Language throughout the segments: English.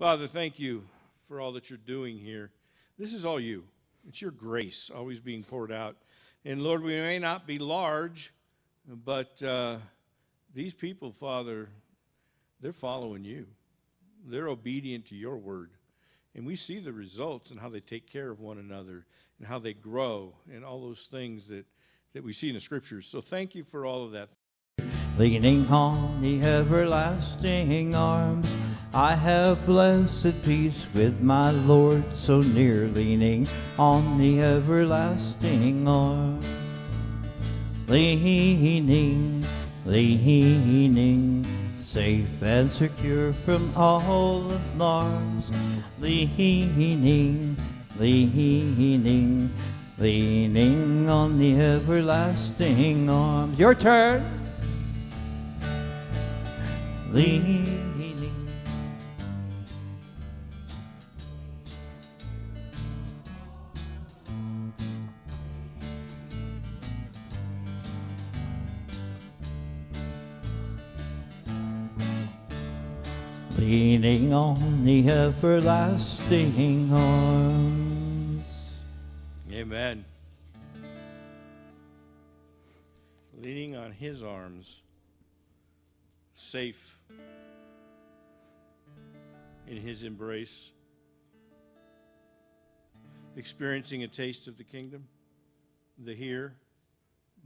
Father, thank you for all that you're doing here. This is all you. It's your grace always being poured out. And Lord, we may not be large, but uh, these people, Father, they're following you. They're obedient to your word. And we see the results and how they take care of one another and how they grow and all those things that, that we see in the scriptures. So thank you for all of that. Leaning on the everlasting arms, I have blessed peace with my Lord so near, leaning on the everlasting arms. Leaning, leaning, safe and secure from all alarms. Leaning, leaning, leaning on the everlasting arms. Your turn. Leaning. Leaning on the everlasting arms. Amen. Leaning on his arms, safe in his embrace, experiencing a taste of the kingdom, the here,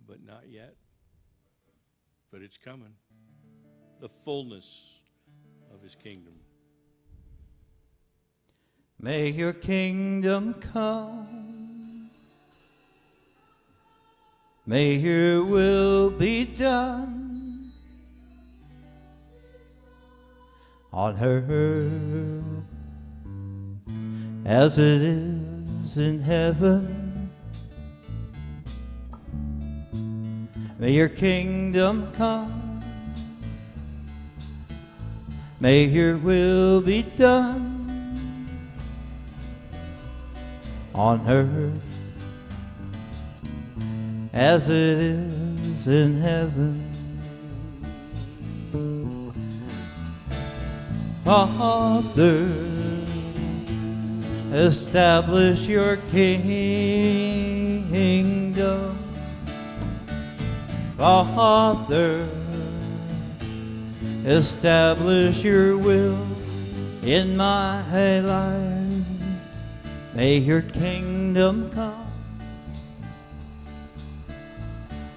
but not yet. But it's coming. The fullness his kingdom. May your kingdom come. May your will be done on earth as it is in heaven. May your kingdom come. May your will be done on earth as it is in heaven. Father, establish your kingdom. Father, establish your will in my life. May your kingdom come.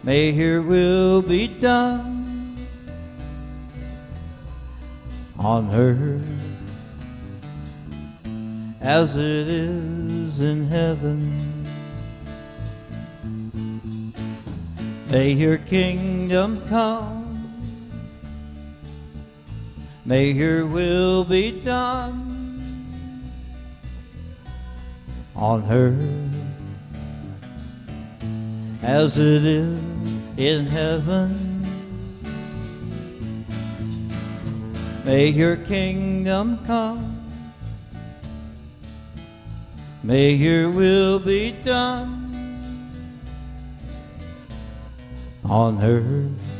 May your will be done on earth as it is in heaven. May your kingdom come. May your will be done on earth as it is in heaven. May your kingdom come. May your will be done on earth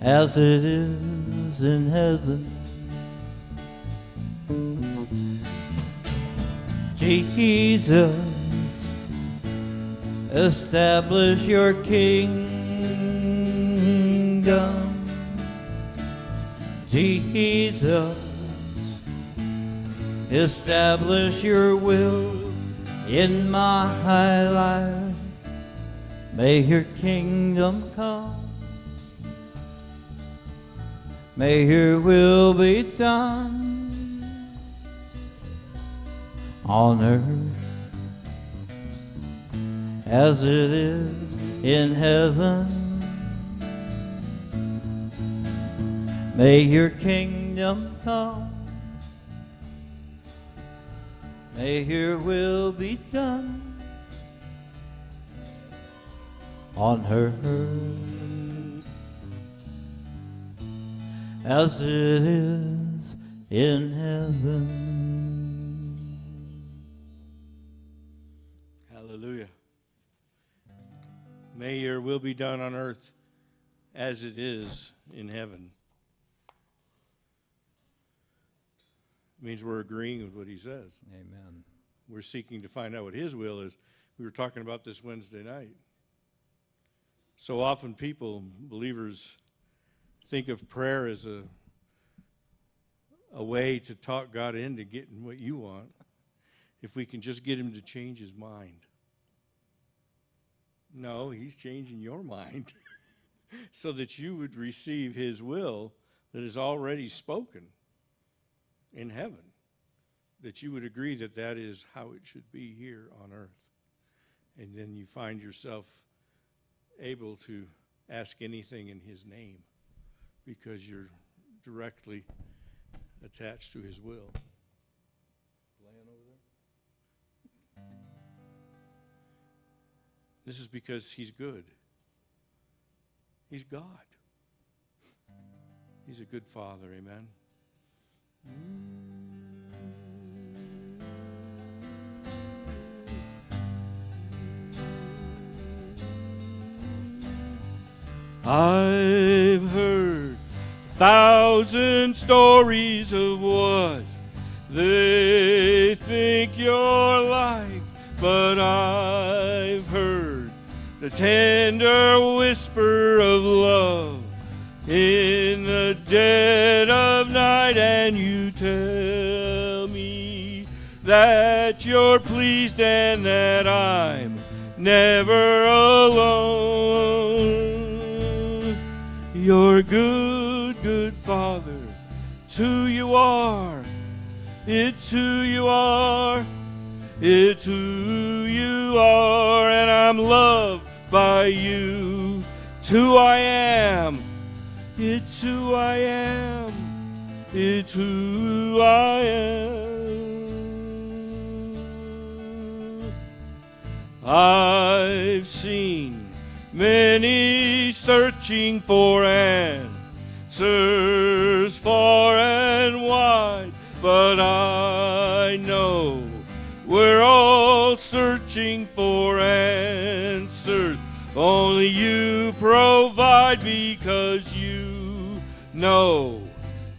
as it is in heaven. Jesus, establish your kingdom. Jesus, establish your will in my life. May your kingdom come. May your will be done on earth as it is in heaven. May your kingdom come. May your will be done on earth as it is in heaven. Hallelujah. May your will be done on earth as it is in heaven. It means we're agreeing with what he says. Amen. We're seeking to find out what his will is. We were talking about this Wednesday night. So often people, believers, think of prayer as a a way to talk God into getting what you want if we can just get him to change his mind. No, he's changing your mind so that you would receive his will that is already spoken in heaven, that you would agree that that is how it should be here on earth. And then you find yourself able to ask anything in his name because you're directly attached to his will. This is because he's good. He's God. He's a good father, amen. I've heard thousand stories of what they think you're like, but I've heard the tender whisper of love in the dead of night, and you tell me that you're pleased and that I'm never alone. You're good, Father. It's who you are. It's who you are. It's who you are, and I'm loved by you. It's who I am. It's who I am. It's who I am. I've seen many searching for answers far and wide, but I know we're all searching for answers. Only you provide because you know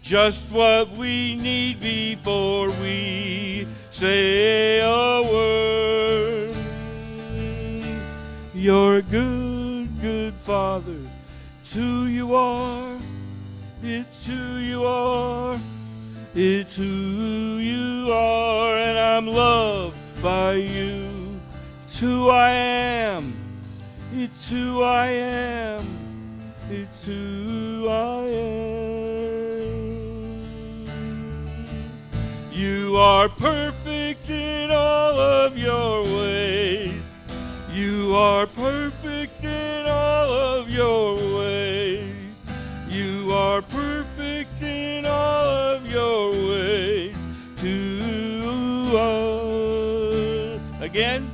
just what we need before we say a word. You're good, good Father. Who you are. It's who you are. It's who you are, and I'm loved by you. It's who I am. It's who I am. It's who I am. You are perfect in all of your ways. You are perfect in all of your ways. Are perfect in all of your ways to us. Again.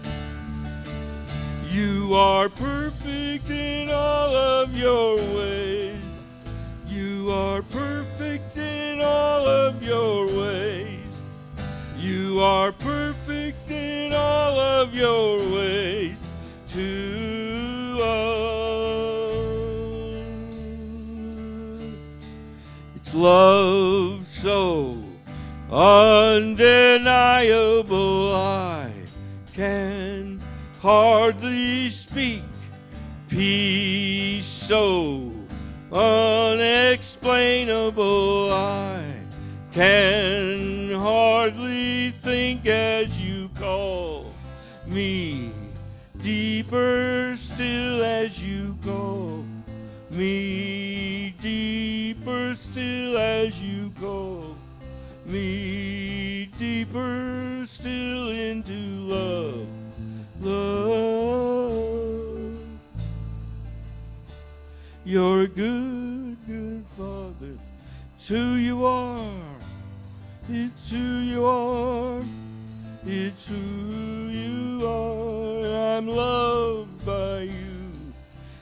You are perfect in all of your ways. You are perfect in all of your ways. You are perfect in all of your ways love so undeniable I can hardly speak. Peace so unexplainable I can hardly think as you call me deeper still as you call me deeper still as you call me deeper still into love love. You're a good good father. It's who you are. It's who you are. It's who you are. I'm loved by you.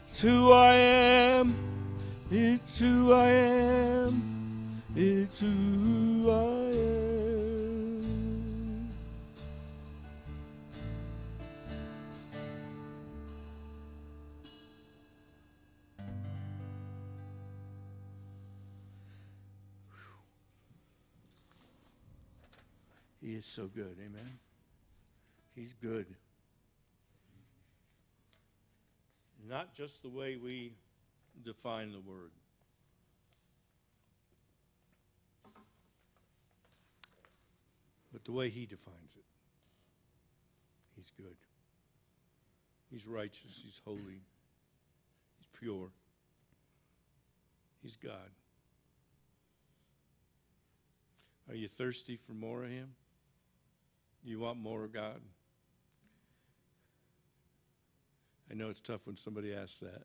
It's who i am it's who i am it's who i am He is so good. Amen. He's good. Not just the way we define the word. But the way he defines it. He's good. He's righteous. He's holy. He's pure. He's God. Are you thirsty for more of him? You want more of God? I know it's tough when somebody asks that.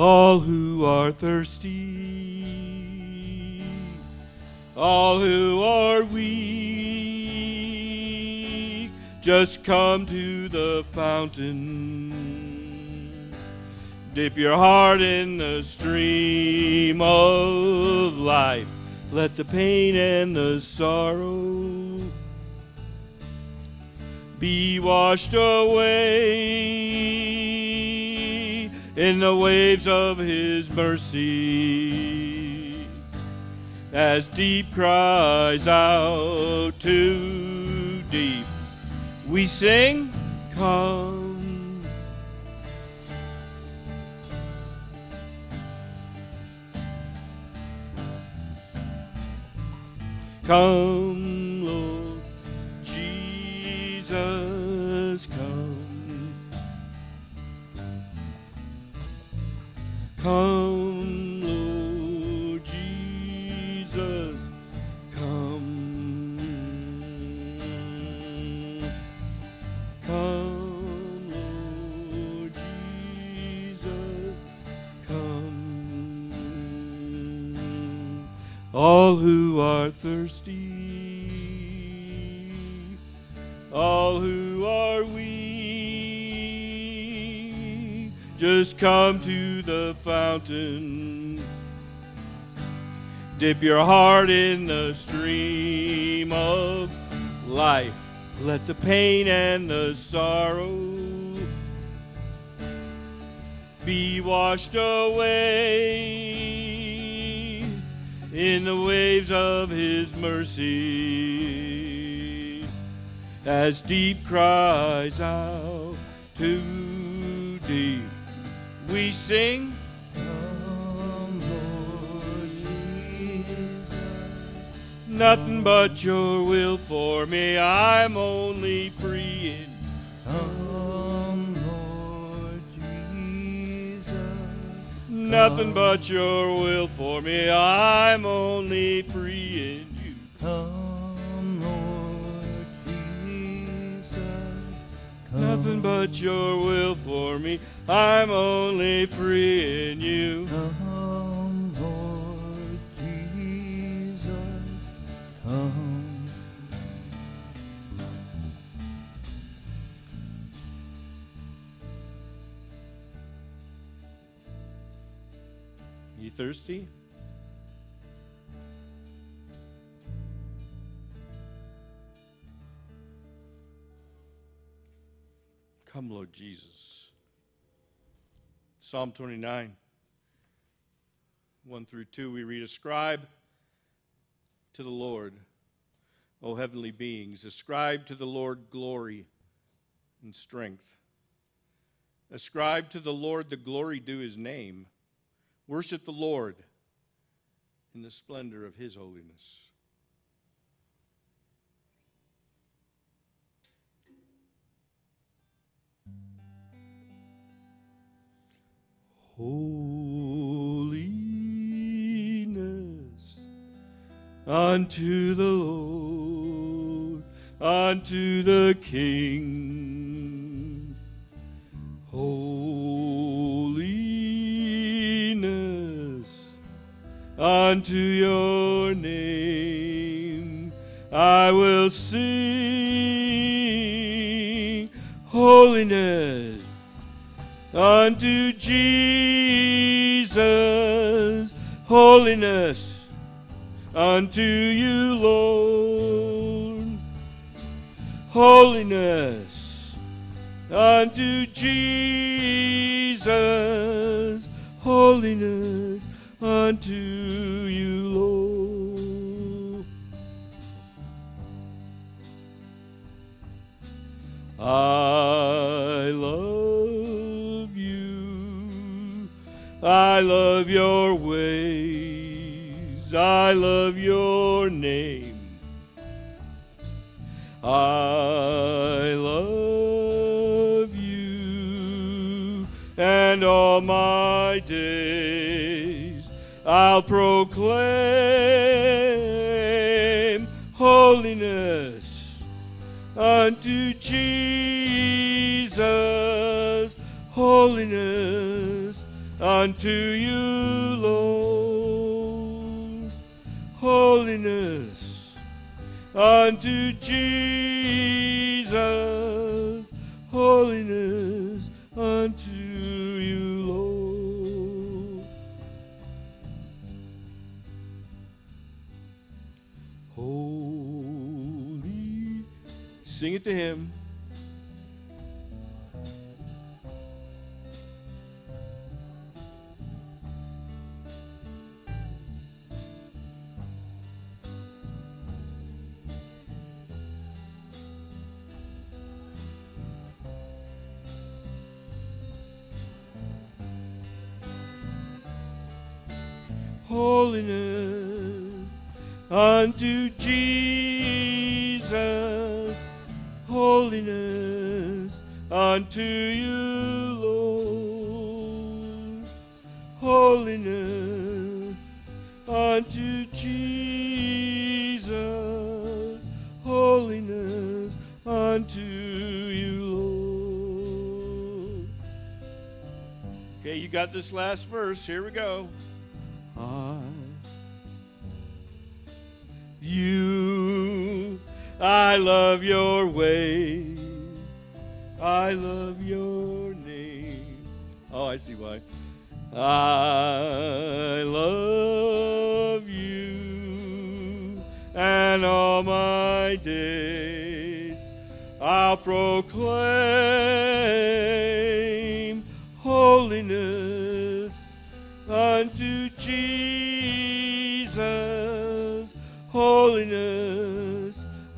All who are thirsty, all who are weak, just come to the fountain. Dip your heart in the stream of life. Let the pain and the sorrow be washed away in the waves of his mercy. As deep cries out to deep, we sing, Come. Come, Come, Lord Jesus, come. Come, Lord Jesus, come. All who are thirsty, all who are weak, just come to the fountain. Dip your heart in the stream of life. Let the pain and the sorrow be washed away in the waves of his mercy as deep cries out to deep we sing. Nothing but your will for me. I'm only free in Come, Lord Jesus. nothing but your will for me. I'm only free nothing but your will for me i'm only free in you Come, Lord Jesus. Come. You thirsty? Come, Lord Jesus. Psalm 29, 1 through 2, we read Ascribe to the Lord, O heavenly beings, ascribe to the Lord glory and strength. Ascribe to the Lord the glory due his name. Worship the Lord in the splendor of his holiness. holiness unto the Lord, unto the King. Holiness unto your name I will sing holiness unto Jesus, holiness unto you, Lord, holiness unto Jesus, holiness unto you, Lord. I I love your ways. I love your name. I love you. And all my days I'll proclaim holiness unto Jesus, holiness unto you, Lord, holiness unto Jesus, holiness this last verse. Here we go.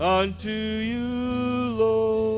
Unto you, Lord,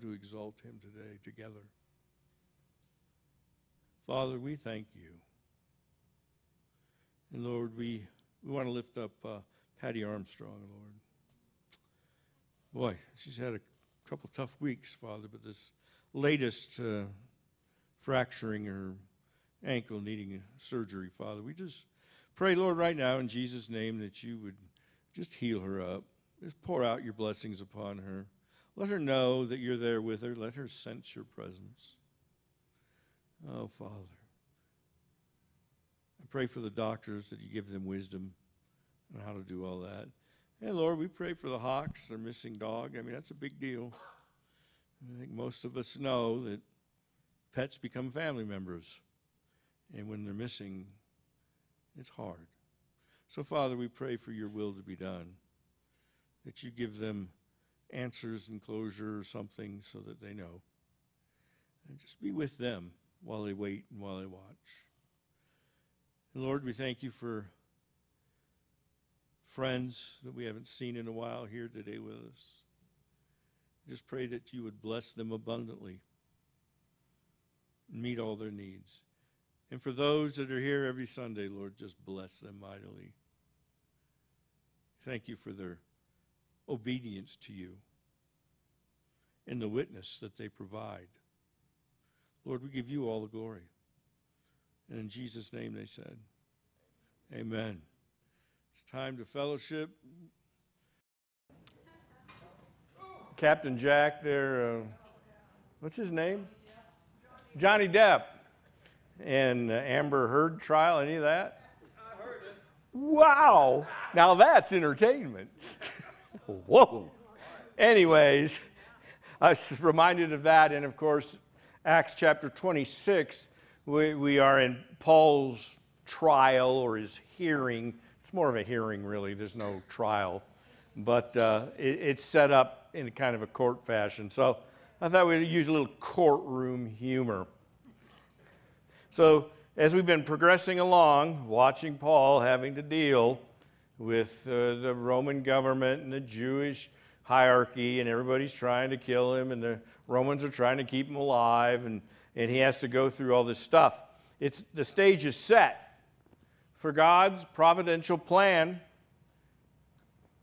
to exalt him today together. Father, we thank you. And Lord, we, we want to lift up uh, Patty Armstrong, Lord. Boy, she's had a couple tough weeks, Father, but this latest uh, fracturing her ankle needing surgery, Father, we just pray, Lord, right now in Jesus' name that you would just heal her up. Just pour out your blessings upon her. Let her know that you're there with her. Let her sense your presence. Oh, Father. I pray for the doctors that you give them wisdom on how to do all that. And Lord, we pray for the Hawks, their missing dog. I mean, that's a big deal. I think most of us know that pets become family members. And when they're missing, it's hard. So, Father, we pray for your will to be done, that you give them answers and closure or something so that they know. And just be with them while they wait and while they watch. And Lord, we thank you for friends that we haven't seen in a while here today with us. Just pray that you would bless them abundantly, meet all their needs. And for those that are here every Sunday, Lord, just bless them mightily. Thank you for their obedience to you and the witness that they provide. Lord, we give you all the glory. And in Jesus' name they said, Amen. It's time to fellowship. Captain Jack there, uh, what's his name? Johnny Depp. And uh, Amber Heard trial, any of that? I heard it. Wow. Now that's entertainment. Whoa. Anyways, I was reminded of that. And of course, Acts chapter 26, we, we are in Paul's trial or his hearing. It's more of a hearing, really. There's no trial. But uh, it, it's set up in kind of a court fashion. So I thought we'd use a little courtroom humor. So, as we've been progressing along, watching Paul having to deal with uh, the Roman government and the Jewish hierarchy, and everybody's trying to kill him, and the Romans are trying to keep him alive, and, and he has to go through all this stuff. It's, the stage is set for God's providential plan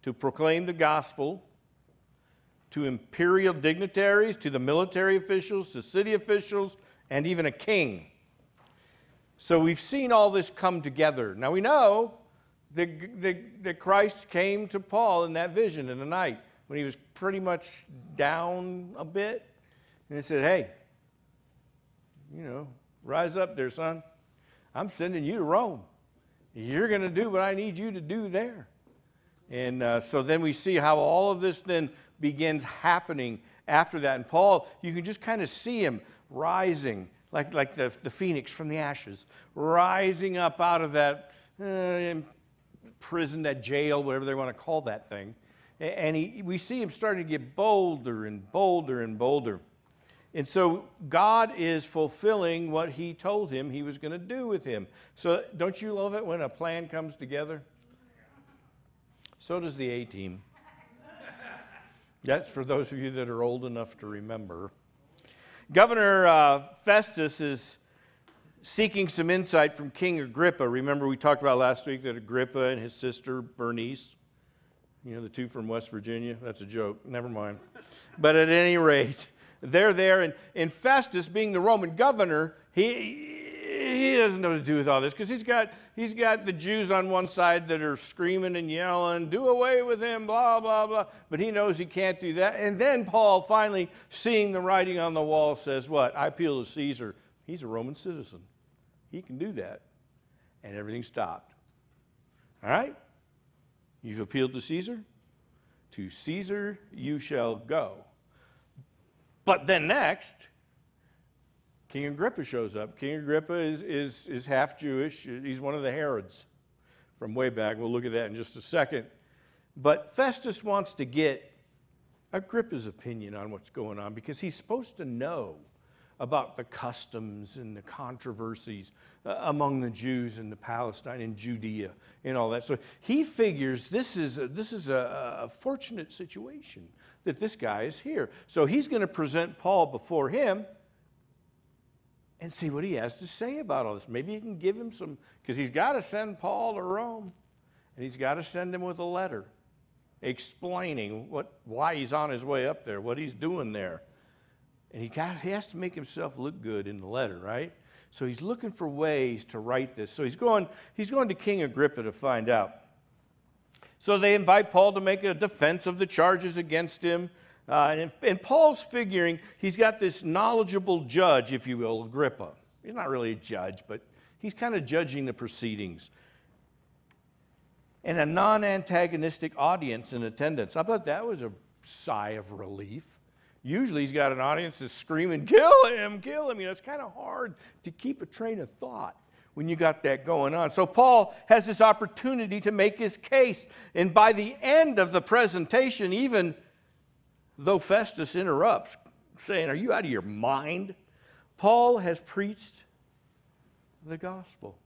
to proclaim the gospel to imperial dignitaries, to the military officials, to city officials, and even a king. So we've seen all this come together. Now we know that, that, that Christ came to Paul in that vision in the night when he was pretty much down a bit. And he said, Hey, you know, rise up there, son. I'm sending you to Rome. You're going to do what I need you to do there. And uh, so then we see how all of this then begins happening after that. And Paul, you can just kind of see him rising like, like the, the phoenix from the ashes, rising up out of that uh, prison, that jail, whatever they want to call that thing. And he, we see him starting to get bolder and bolder and bolder. And so God is fulfilling what he told him he was going to do with him. So don't you love it when a plan comes together? So does the A team. That's for those of you that are old enough to remember. Governor uh, Festus is seeking some insight from King Agrippa. Remember, we talked about last week that Agrippa and his sister Bernice, you know, the two from West Virginia, that's a joke, never mind. But at any rate, they're there, and, and Festus, being the Roman governor, he, he doesn't know what to do with all this because he's got, he's got the Jews on one side that are screaming and yelling, do away with him, blah, blah, blah. But he knows he can't do that. And then Paul, finally seeing the writing on the wall, says, What? I appeal to Caesar. He's a Roman citizen. He can do that. And everything stopped. All right? You've appealed to Caesar? To Caesar you shall go. But then next, King Agrippa shows up. King Agrippa is, is, is half Jewish. He's one of the Herods from way back. We'll look at that in just a second. But Festus wants to get Agrippa's opinion on what's going on because he's supposed to know about the customs and the controversies uh, among the Jews in the Palestine and Judea and all that. So he figures this is a, this is a, a fortunate situation that this guy is here. So he's going to present Paul before him and see what he has to say about all this. Maybe he can give him some, because he's got to send Paul to Rome, and he's got to send him with a letter explaining what, why he's on his way up there, what he's doing there. And he, got, he has to make himself look good in the letter, right? So he's looking for ways to write this. So he's going, he's going to King Agrippa to find out. So they invite Paul to make a defense of the charges against him. Uh, and, and Paul's figuring he's got this knowledgeable judge, if you will, Agrippa. He's not really a judge, but he's kind of judging the proceedings. And a non antagonistic audience in attendance. I thought that was a sigh of relief. Usually he's got an audience that's screaming, kill him, kill him. You know, it's kind of hard to keep a train of thought when you got that going on. So Paul has this opportunity to make his case. And by the end of the presentation, even though Festus interrupts, saying, Are you out of your mind? Paul has preached the gospel.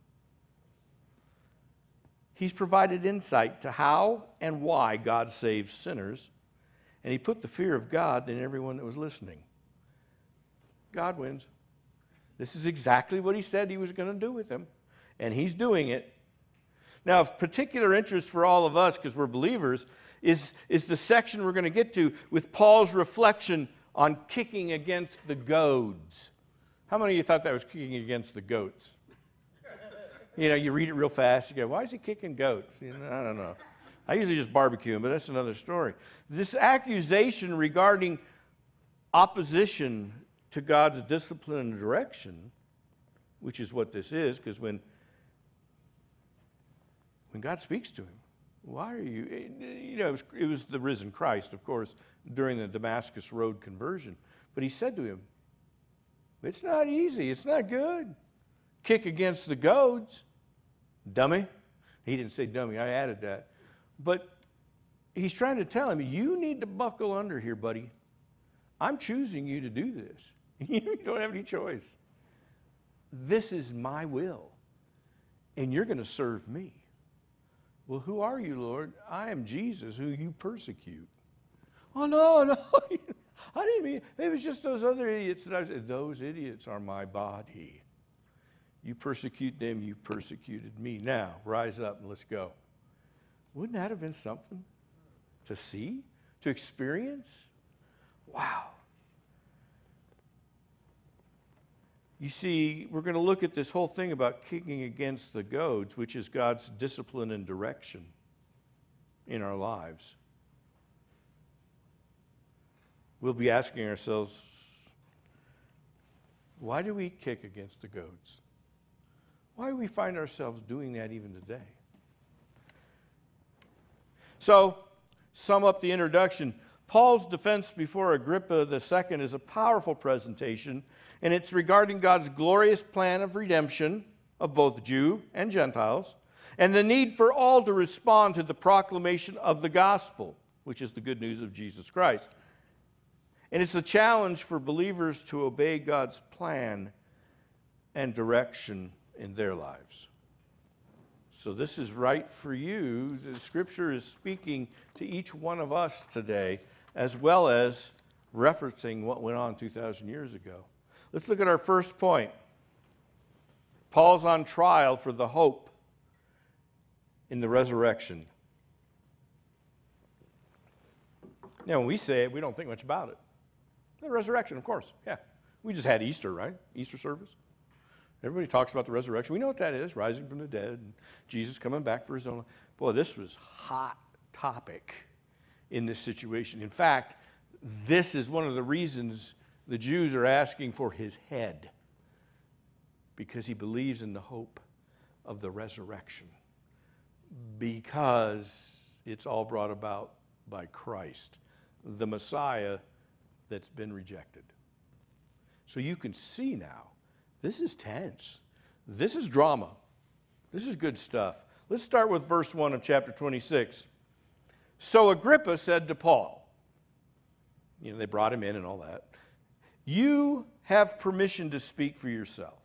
He's provided insight to how and why God saves sinners, and He put the fear of God in everyone that was listening. God wins. This is exactly what He said He was going to do with them, and He's doing it. Now, of particular interest for all of us, because we're believers, is, is the section we're going to get to with Paul's reflection on kicking against the goads. How many of you thought that was kicking against the goats? You know, you read it real fast, you go, why is he kicking goats? You know, I don't know. I usually just barbecue them, but that's another story. This accusation regarding opposition to God's discipline and direction, which is what this is, because when, when God speaks to him, why are you, eh, you know, it was, it was the risen Christ, of course, during the Damascus Road conversion. But he said to him, It's not easy, it's not good kick against the goads. Dummy. He didn't say dummy, I added that. But he's trying to tell him, you need to buckle under here, buddy. I'm choosing you to do this. you don't have any choice. This is my will, and you're going to serve me. Well, who are you, Lord? I am Jesus, who you persecute. Oh, no, no. I didn't mean it was just those other idiots that I said, those idiots are my body. You persecute them, you persecuted me. Now, rise up and let's go. Wouldn't that have been something to see, to experience? Wow. You see, we're going to look at this whole thing about kicking against the goads, which is God's discipline and direction in our lives. We'll be asking ourselves, why do we kick against the goads? Why do we find ourselves doing that even today? So, sum up the introduction. Paul's defense before Agrippa II is a powerful presentation, and it's regarding God's glorious plan of redemption of both Jew and Gentiles, and the need for all to respond to the proclamation of the gospel, which is the good news of Jesus Christ. And it's a challenge for believers to obey God's plan and direction in their lives. So, this is right for you. The scripture is speaking to each one of us today, as well as referencing what went on 2,000 years ago. Let's look at our first point. Paul's on trial for the hope in the resurrection. Now, when we say it, we don't think much about it. The resurrection, of course, yeah. We just had Easter, right? Easter service. Everybody talks about the resurrection. We know what that is, rising from the dead, and Jesus coming back for his own. Boy, this was hot topic in this situation. In fact, this is one of the reasons the Jews are asking for his head because he believes in the hope of the resurrection. Because it's all brought about by Christ, the Messiah that's been rejected. So you can see now this is tense. This is drama. This is good stuff. Let's start with verse 1 of chapter 26. So Agrippa said to Paul, you know, they brought him in and all that, You have permission to speak for yourself.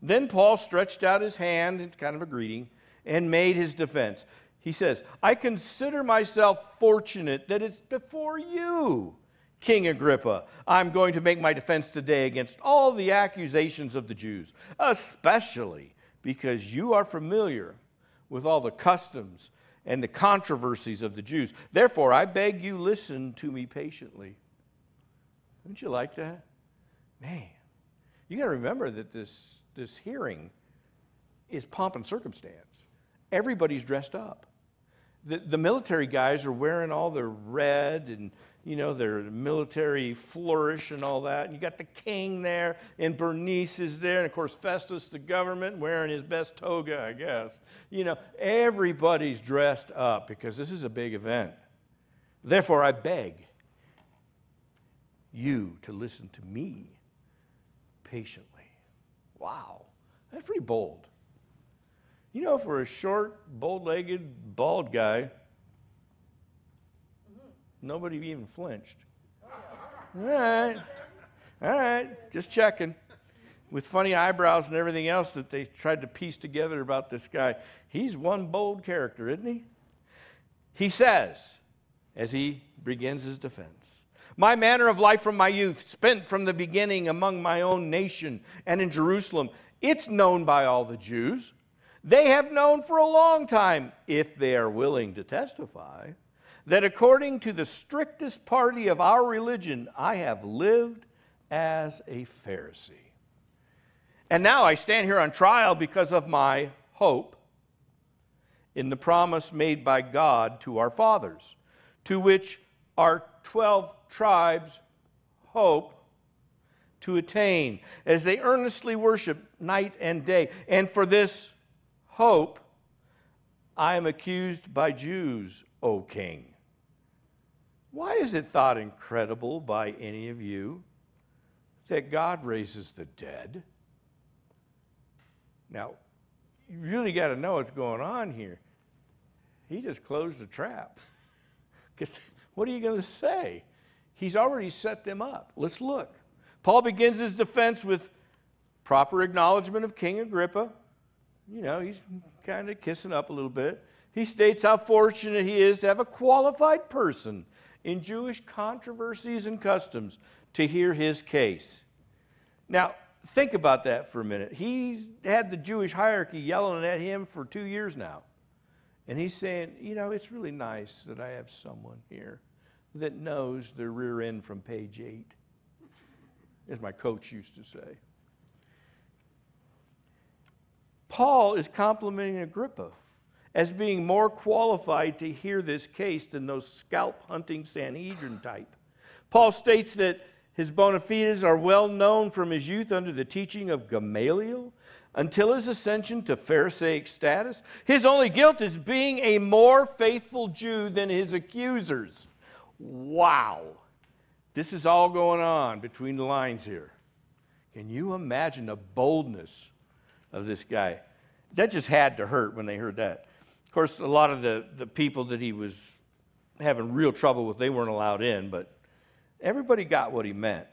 Then Paul stretched out his hand, it's kind of a greeting, and made his defense. He says, I consider myself fortunate that it's before you King Agrippa, I'm going to make my defense today against all the accusations of the Jews, especially because you are familiar with all the customs and the controversies of the Jews. Therefore, I beg you, listen to me patiently. Wouldn't you like that? Man, you got to remember that this, this hearing is pomp and circumstance. Everybody's dressed up. The, the military guys are wearing all their red and you know, their military flourish and all that. And you got the king there, and Bernice is there, and of course, Festus, the government, wearing his best toga, I guess. You know, everybody's dressed up because this is a big event. Therefore, I beg you to listen to me patiently. Wow, that's pretty bold. You know, for a short, bold legged, bald guy, Nobody even flinched. Oh, all right. All right. Just checking. with funny eyebrows and everything else that they tried to piece together about this guy. He's one bold character, isn't he? He says, as he begins his defense, My manner of life from my youth, spent from the beginning among my own nation and in Jerusalem, it's known by all the Jews. They have known for a long time, if they are willing to testify, that according to the strictest party of our religion, I have lived as a Pharisee. And now I stand here on trial because of my hope in the promise made by God to our fathers, to which our 12 tribes hope to attain as they earnestly worship night and day. And for this hope, I am accused by Jews, O king. Why is it thought incredible by any of you that God raises the dead? Now, you really got to know what's going on here. He just closed the trap. what are you going to say? He's already set them up. Let's look. Paul begins his defense with proper acknowledgement of King Agrippa. You know, he's kind of kissing up a little bit. He states how fortunate he is to have a qualified person in Jewish controversies and customs to hear his case. Now, think about that for a minute. He's had the Jewish hierarchy yelling at him for two years now. And he's saying, you know, it's really nice that I have someone here that knows the rear end from page eight, as my coach used to say. Paul is complimenting Agrippa as being more qualified to hear this case than those scalp hunting Sanhedrin type. Paul states that his bona fides are well known from his youth under the teaching of Gamaliel until his ascension to Pharisaic status. His only guilt is being a more faithful Jew than his accusers. Wow. This is all going on between the lines here. Can you imagine the boldness of this guy? That just had to hurt when they heard that. Of course, a lot of the, the people that he was having real trouble with, they weren't allowed in, but Everybody got what he meant.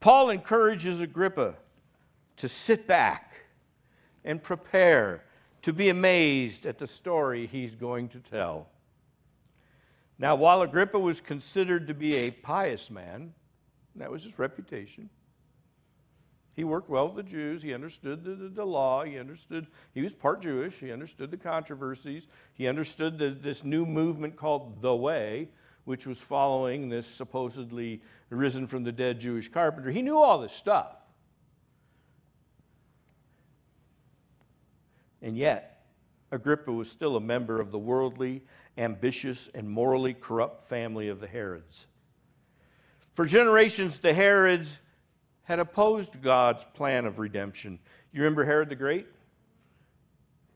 Paul encourages Agrippa to sit back and prepare to be amazed at the story he's going to tell. Now, while Agrippa was considered to be a pious man, that was his reputation. He worked well with the Jews. He understood the, the, the, law. He understood, he was part Jewish. He understood the controversies. He understood the, this new movement called the Way, which was following this supposedly risen from the dead Jewish carpenter. He knew all this stuff. And yet, Agrippa was still a member of the worldly, ambitious, and morally corrupt family of the Herods. For generations, the Herods had opposed God's plan of redemption. You remember Herod the Great?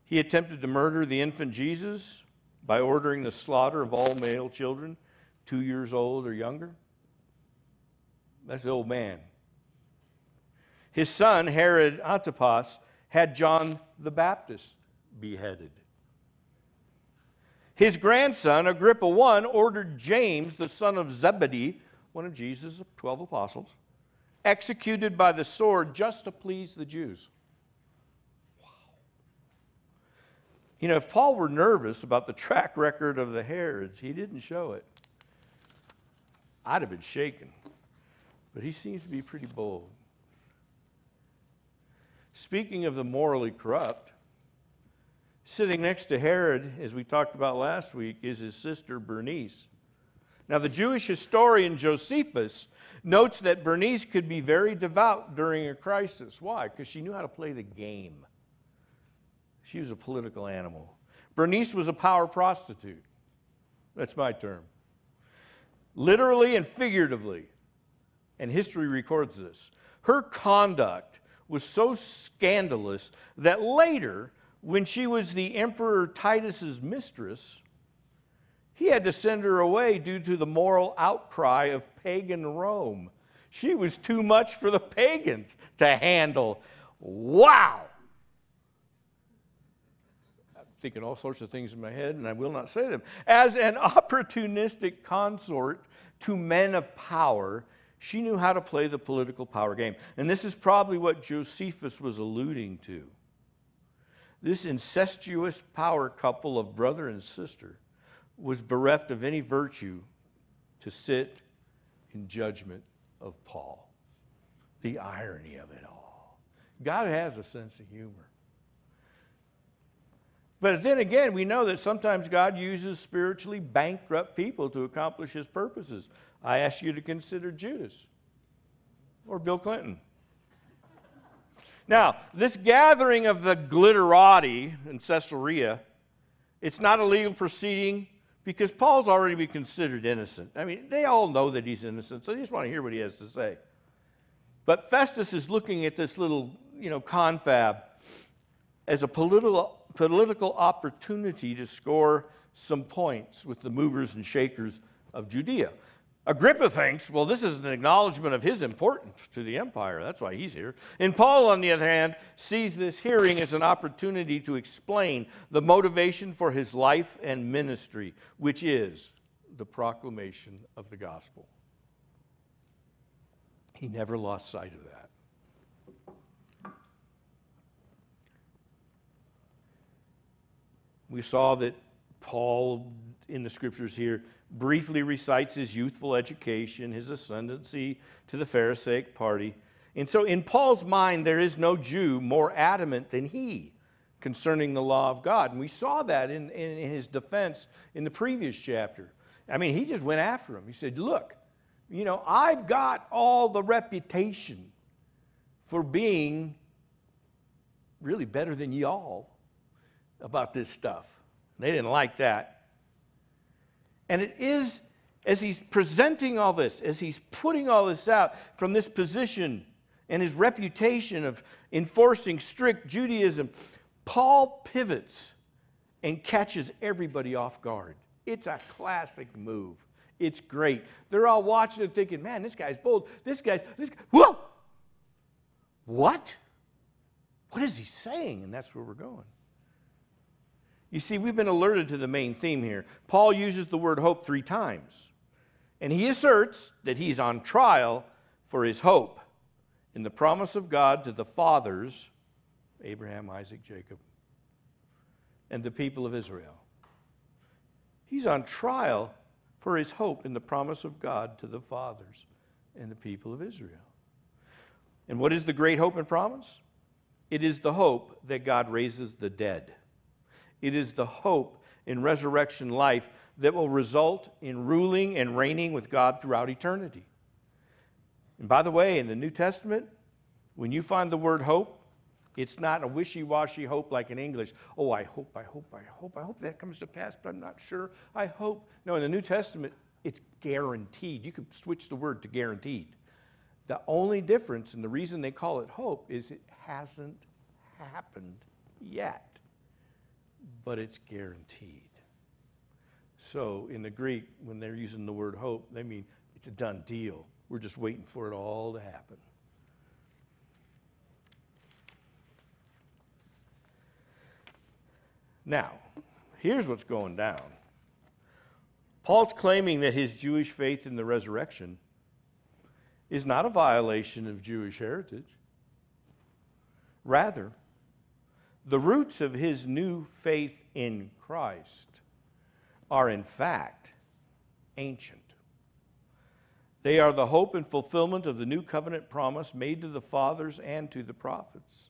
He attempted to murder the infant Jesus by ordering the slaughter of all male children two years old or younger. That's the old man. His son, Herod Antipas, had John the Baptist beheaded. His grandson, Agrippa I, ordered James, the son of Zebedee, one of Jesus' 12 apostles, executed by the sword just to please the Jews. Wow. You know, if Paul were nervous about the track record of the Herods, he didn't show it. I'd have been shaken. But he seems to be pretty bold. Speaking of the morally corrupt, sitting next to Herod, as we talked about last week, is his sister Bernice. Now, the Jewish historian Josephus notes that Bernice could be very devout during a crisis. Why? Because she knew how to play the game. She was a political animal. Bernice was a power prostitute. That's my term literally and figuratively. And history records this. Her conduct was so scandalous that later, when she was the Emperor Titus's mistress, he had to send her away due to the moral outcry of pagan Rome. She was too much for the pagans to handle. Wow! I'm thinking all sorts of things in my head, and I will not say them. As an opportunistic consort to men of power, She knew how to play the political power game. And this is probably what Josephus was alluding to. This incestuous power couple of brother and sister was bereft of any virtue to sit in judgment of Paul. The irony of it all. God has a sense of humor. But then again, we know that sometimes God uses spiritually bankrupt people to accomplish his purposes. I ask you to consider Judas or Bill Clinton. Now, this gathering of the glitterati in Caesarea, it's not a legal proceeding because Paul's already been considered innocent. I mean, they all know that he's innocent, so they just want to hear what he has to say. But Festus is looking at this little, you know, confab as a political, political opportunity to score some points with the movers and shakers of Judea. Agrippa thinks, well, this is an acknowledgement of his importance to the empire. That's why he's here. And Paul, on the other hand, sees this hearing as an opportunity to explain the motivation for his life and ministry, which is the proclamation of the gospel. He never lost sight of that. We saw that Paul in the scriptures here briefly recites his youthful education, his ascendancy to the Pharisaic party. And so, in Paul's mind, there is no Jew more adamant than he concerning the law of God. And we saw that in, in his defense in the previous chapter. I mean, he just went after him. He said, Look, you know, I've got all the reputation for being really better than y'all about this stuff. They didn't like that. And it is as he's presenting all this, as he's putting all this out from this position and his reputation of enforcing strict Judaism, Paul pivots and catches everybody off guard. It's a classic move. It's great. They're all watching and thinking, man, this guy's bold. This guy's, this guy, whoa! What? What is he saying? And that's where we're going. You see, we've been alerted to the main theme here. Paul uses the word hope three times, and he asserts that he's on trial for his hope in the promise of God to the fathers Abraham, Isaac, Jacob, and the people of Israel. He's on trial for his hope in the promise of God to the fathers and the people of Israel. And what is the great hope and promise? It is the hope that God raises the dead. It is the hope in resurrection life that will result in ruling and reigning with God throughout eternity. And by the way, in the New Testament, when you find the word hope, it's not a wishy washy hope like in English. Oh, I hope, I hope, I hope, I hope that comes to pass, but I'm not sure. I hope. No, in the New Testament, it's guaranteed. You could switch the word to guaranteed. The only difference, and the reason they call it hope, is it hasn't happened yet but it's guaranteed. So in the Greek, when they're using the word hope, they mean it's a done deal. We're just waiting for it all to happen. Now, here's what's going down. Paul's claiming that his Jewish faith in the resurrection is not a violation of Jewish heritage. Rather, the roots of his new faith in Christ are, in fact, ancient. They are the hope and fulfillment of the new covenant promise made to the fathers and to the prophets.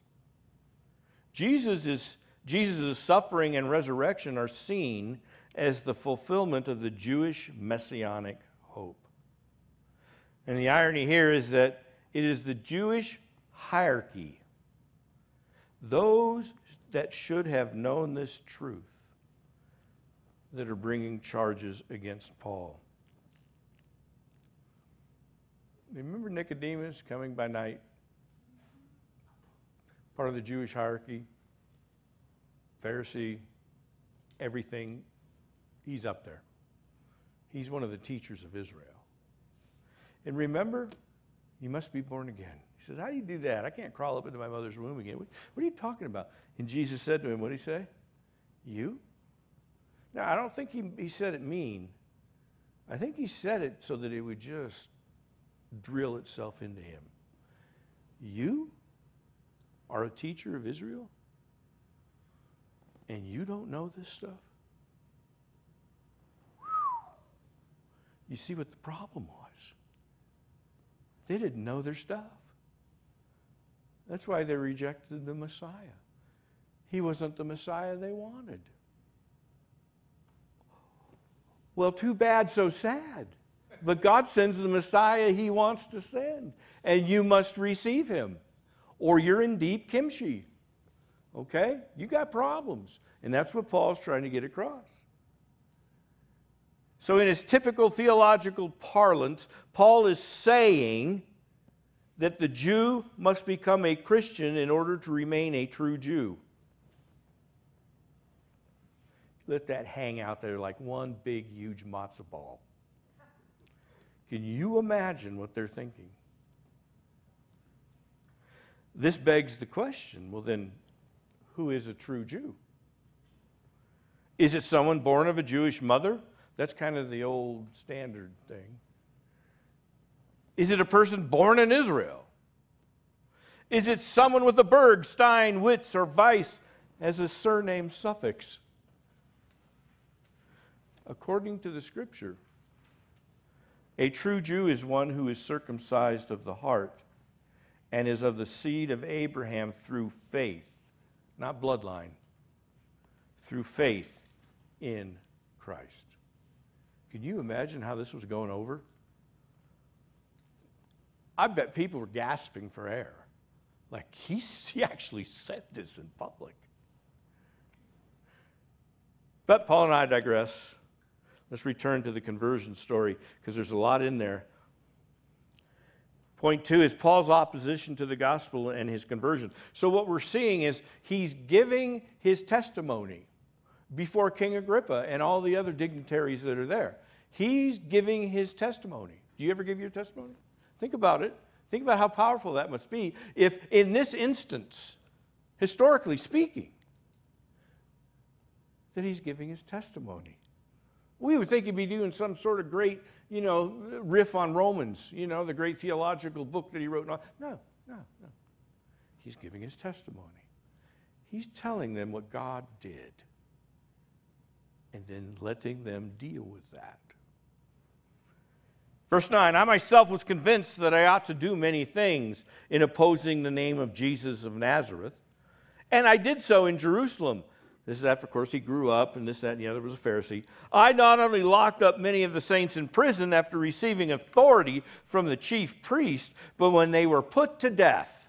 Jesus' Jesus' suffering and resurrection are seen as the fulfillment of the Jewish messianic hope. And the irony here is that it is the Jewish hierarchy, those that should have known this truth that are bringing charges against Paul. Remember Nicodemus coming by night? Part of the Jewish hierarchy, Pharisee, everything. He's up there. He's one of the teachers of Israel. And remember, you must be born again. He says, How do you do that? I can't crawl up into my mother's womb again. What, are you talking about? And Jesus said to him, What did he say? You? Now, I don't think he, he said it mean. I think he said it so that it would just drill itself into him. You are a teacher of Israel? And you don't know this stuff? You see what the problem was? They didn't know their stuff. That's why they rejected the Messiah. He wasn't the Messiah they wanted. Well, too bad, so sad. But God sends the Messiah he wants to send, and you must receive him, or you're in deep kimchi. Okay? You got problems. And that's what Paul's trying to get across. So, in his typical theological parlance, Paul is saying that the Jew must become a Christian in order to remain a true Jew. Let that hang out there like one big, huge matzo ball. Can you imagine what they're thinking? This begs the question well, then, who is a true Jew? Is it someone born of a Jewish mother? That's kind of the old standard thing. Is it a person born in Israel? Is it someone with a Berg, Stein, Witz, or Weiss as a surname suffix? According to the scripture, a true Jew is one who is circumcised of the heart and is of the seed of Abraham through faith, not bloodline, through faith in Christ. Can you imagine how this was going over? I bet people were gasping for air. Like, he, he actually said this in public. But Paul and I digress. Let's return to the conversion story because there's a lot in there. Point two is Paul's opposition to the gospel and his conversion. So, what we're seeing is he's giving his testimony before King Agrippa and all the other dignitaries that are there. He's giving his testimony. Do you ever give your testimony? Think about it. Think about how powerful that must be if, in this instance, historically speaking, that he's giving his testimony. We would think he'd be doing some sort of great, you know, riff on Romans, you know, the great theological book that he wrote. No, no, no. He's giving his testimony. He's telling them what God did and then letting them deal with that. Verse 9 I myself was convinced that I ought to do many things in opposing the name of Jesus of Nazareth, and I did so in Jerusalem. This is after, of course, he grew up, and this, that, and the other was a Pharisee. I not only locked up many of the saints in prison after receiving authority from the chief priest, but when they were put to death,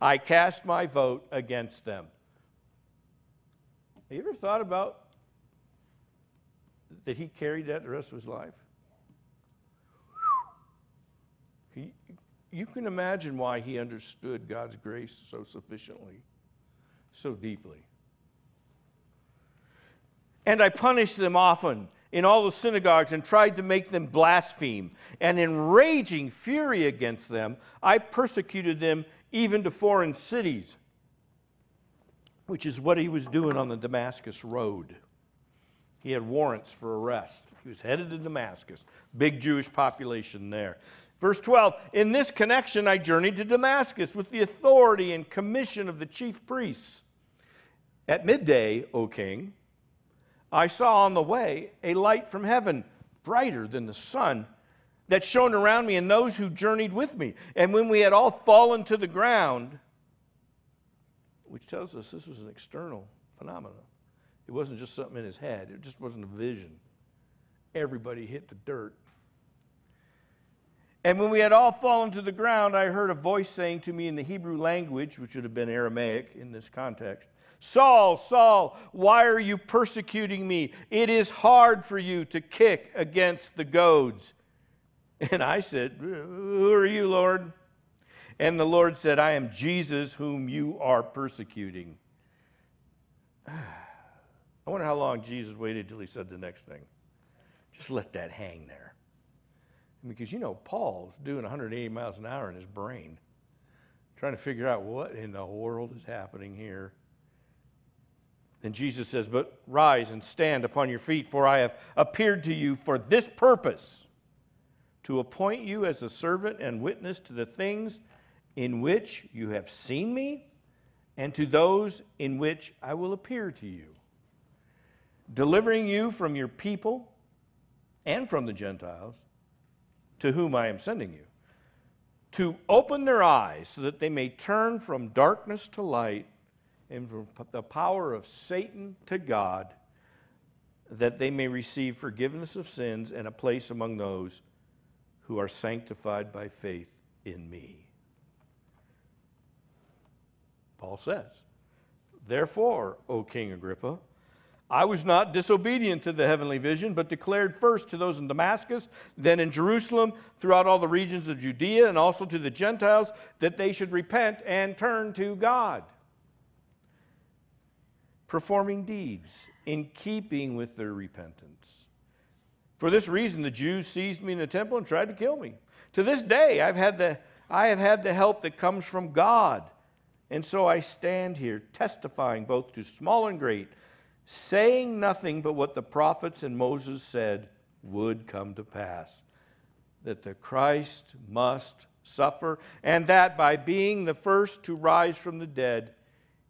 I cast my vote against them. Have you ever thought about that he carried that the rest of his life? You can imagine why he understood God's grace so sufficiently, so deeply. And I punished them often in all the synagogues and tried to make them blaspheme. And in raging fury against them, I persecuted them even to foreign cities, which is what he was doing on the Damascus Road. He had warrants for arrest. He was headed to Damascus, big Jewish population there. Verse 12 In this connection, I journeyed to Damascus with the authority and commission of the chief priests. At midday, O king, I saw on the way a light from heaven, brighter than the sun, that shone around me and those who journeyed with me. And when we had all fallen to the ground, which tells us this was an external phenomenon, it wasn't just something in his head, it just wasn't a vision. Everybody hit the dirt and when we had all fallen to the ground, I heard a voice saying to me in the Hebrew language, which would have been Aramaic in this context Saul, Saul, why are you persecuting me? It is hard for you to kick against the goads. And I said, Who are you, Lord? And the Lord said, I am Jesus whom you are persecuting. I wonder how long Jesus waited till he said the next thing. Just let that hang there. Because you know, Paul's doing 180 miles an hour in his brain, trying to figure out what in the world is happening here. And Jesus says, But rise and stand upon your feet, for I have appeared to you for this purpose, to appoint you as a servant and witness to the things in which you have seen me, and to those in which I will appear to you, delivering you from your people and from the Gentiles, to whom I am sending you, to open their eyes so that they may turn from darkness to light and from the power of Satan to God, that they may receive forgiveness of sins and a place among those who are sanctified by faith in me. Paul says, Therefore, O King Agrippa, I was not disobedient to the heavenly vision, but declared first to those in Damascus, then in Jerusalem, throughout all the regions of Judea, and also to the Gentiles, that they should repent and turn to God, performing deeds in keeping with their repentance. For this reason, the Jews seized me in the temple and tried to kill me. To this day, I've had the, I have had the help that comes from God. And so I stand here testifying both to small and great, saying nothing but what the prophets and Moses said would come to pass that the Christ must suffer, and that by being the first to rise from the dead,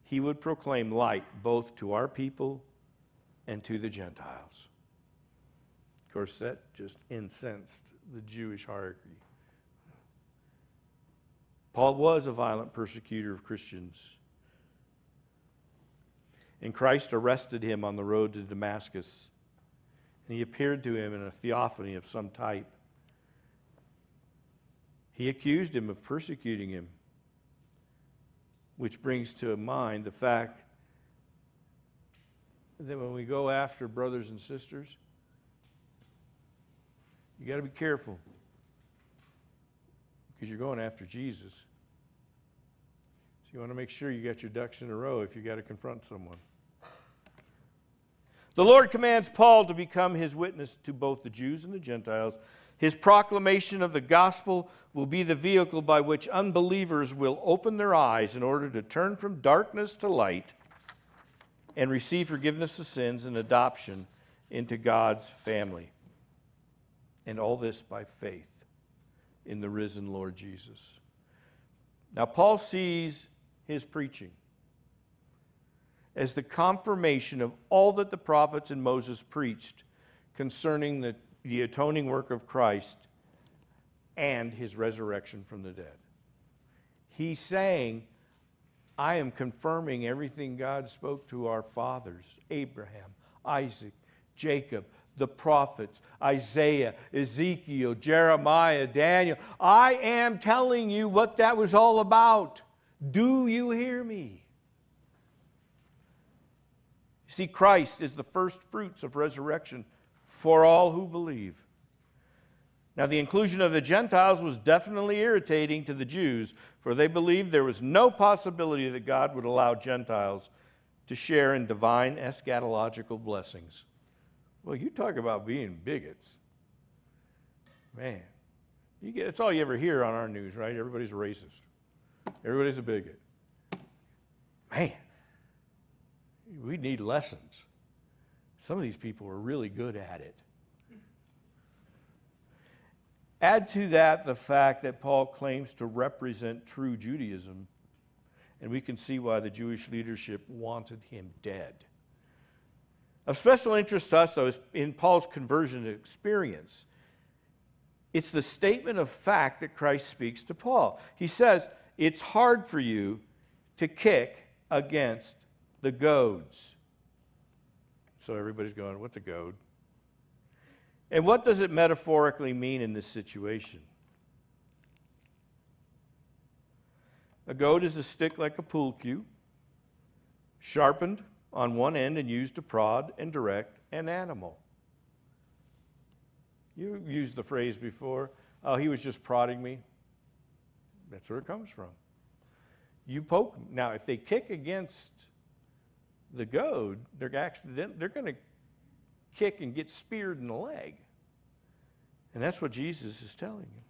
he would proclaim light both to our people and to the Gentiles. Of course, that just incensed the Jewish hierarchy. Paul was a violent persecutor of Christians. And Christ arrested him on the road to Damascus. And he appeared to him in a theophany of some type. He accused him of persecuting him, which brings to mind the fact that when we go after brothers and sisters, you got to be careful because you're going after Jesus. So you want to make sure you got your ducks in a row if you got to confront someone. The Lord commands Paul to become his witness to both the Jews and the Gentiles. His proclamation of the gospel will be the vehicle by which unbelievers will open their eyes in order to turn from darkness to light and receive forgiveness of sins and adoption into God's family. And all this by faith in the risen Lord Jesus. Now, Paul sees his preaching as the confirmation of all that the prophets and Moses preached concerning the, the atoning work of Christ and his resurrection from the dead. He's saying, I am confirming everything God spoke to our fathers Abraham, Isaac, Jacob, the prophets, Isaiah, Ezekiel, Jeremiah, Daniel. I am telling you what that was all about. Do you hear me? See, Christ is the first fruits of resurrection for all who believe. Now, the inclusion of the Gentiles was definitely irritating to the Jews, for they believed there was no possibility that God would allow Gentiles to share in divine eschatological blessings. Well, you talk about being bigots. Man, you get, it's all you ever hear on our news, right? Everybody's racist. Everybody's a bigot. Man, we need lessons. Some of these people are really good at it. Add to that the fact that Paul claims to represent true Judaism, and we can see why the Jewish leadership wanted him dead. Of special interest to us, though, is in Paul's conversion experience. It's the statement of fact that Christ speaks to Paul. He says, It's hard for you to kick against the goads. So everybody's going, What's a goad? And what does it metaphorically mean in this situation? A goad is a stick like a pool cue, sharpened on one end and used to prod and direct an animal. You used the phrase before, oh, he was just prodding me. That's where it comes from. You poke them. Now, if they kick against the goad, they're, accident, they're going to kick and get speared in the leg. And that's what Jesus is telling you.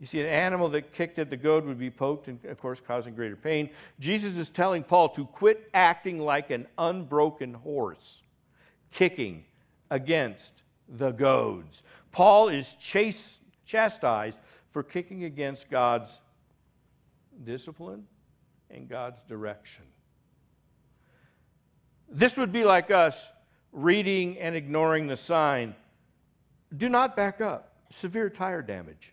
You see, an animal that kicked at the goad would be poked and, of course, causing greater pain. Jesus is telling Paul to quit acting like an unbroken horse, kicking against the goads. Paul is chase, chastised for kicking against God's discipline and God's direction. This would be like us reading and ignoring the sign do not back up, severe tire damage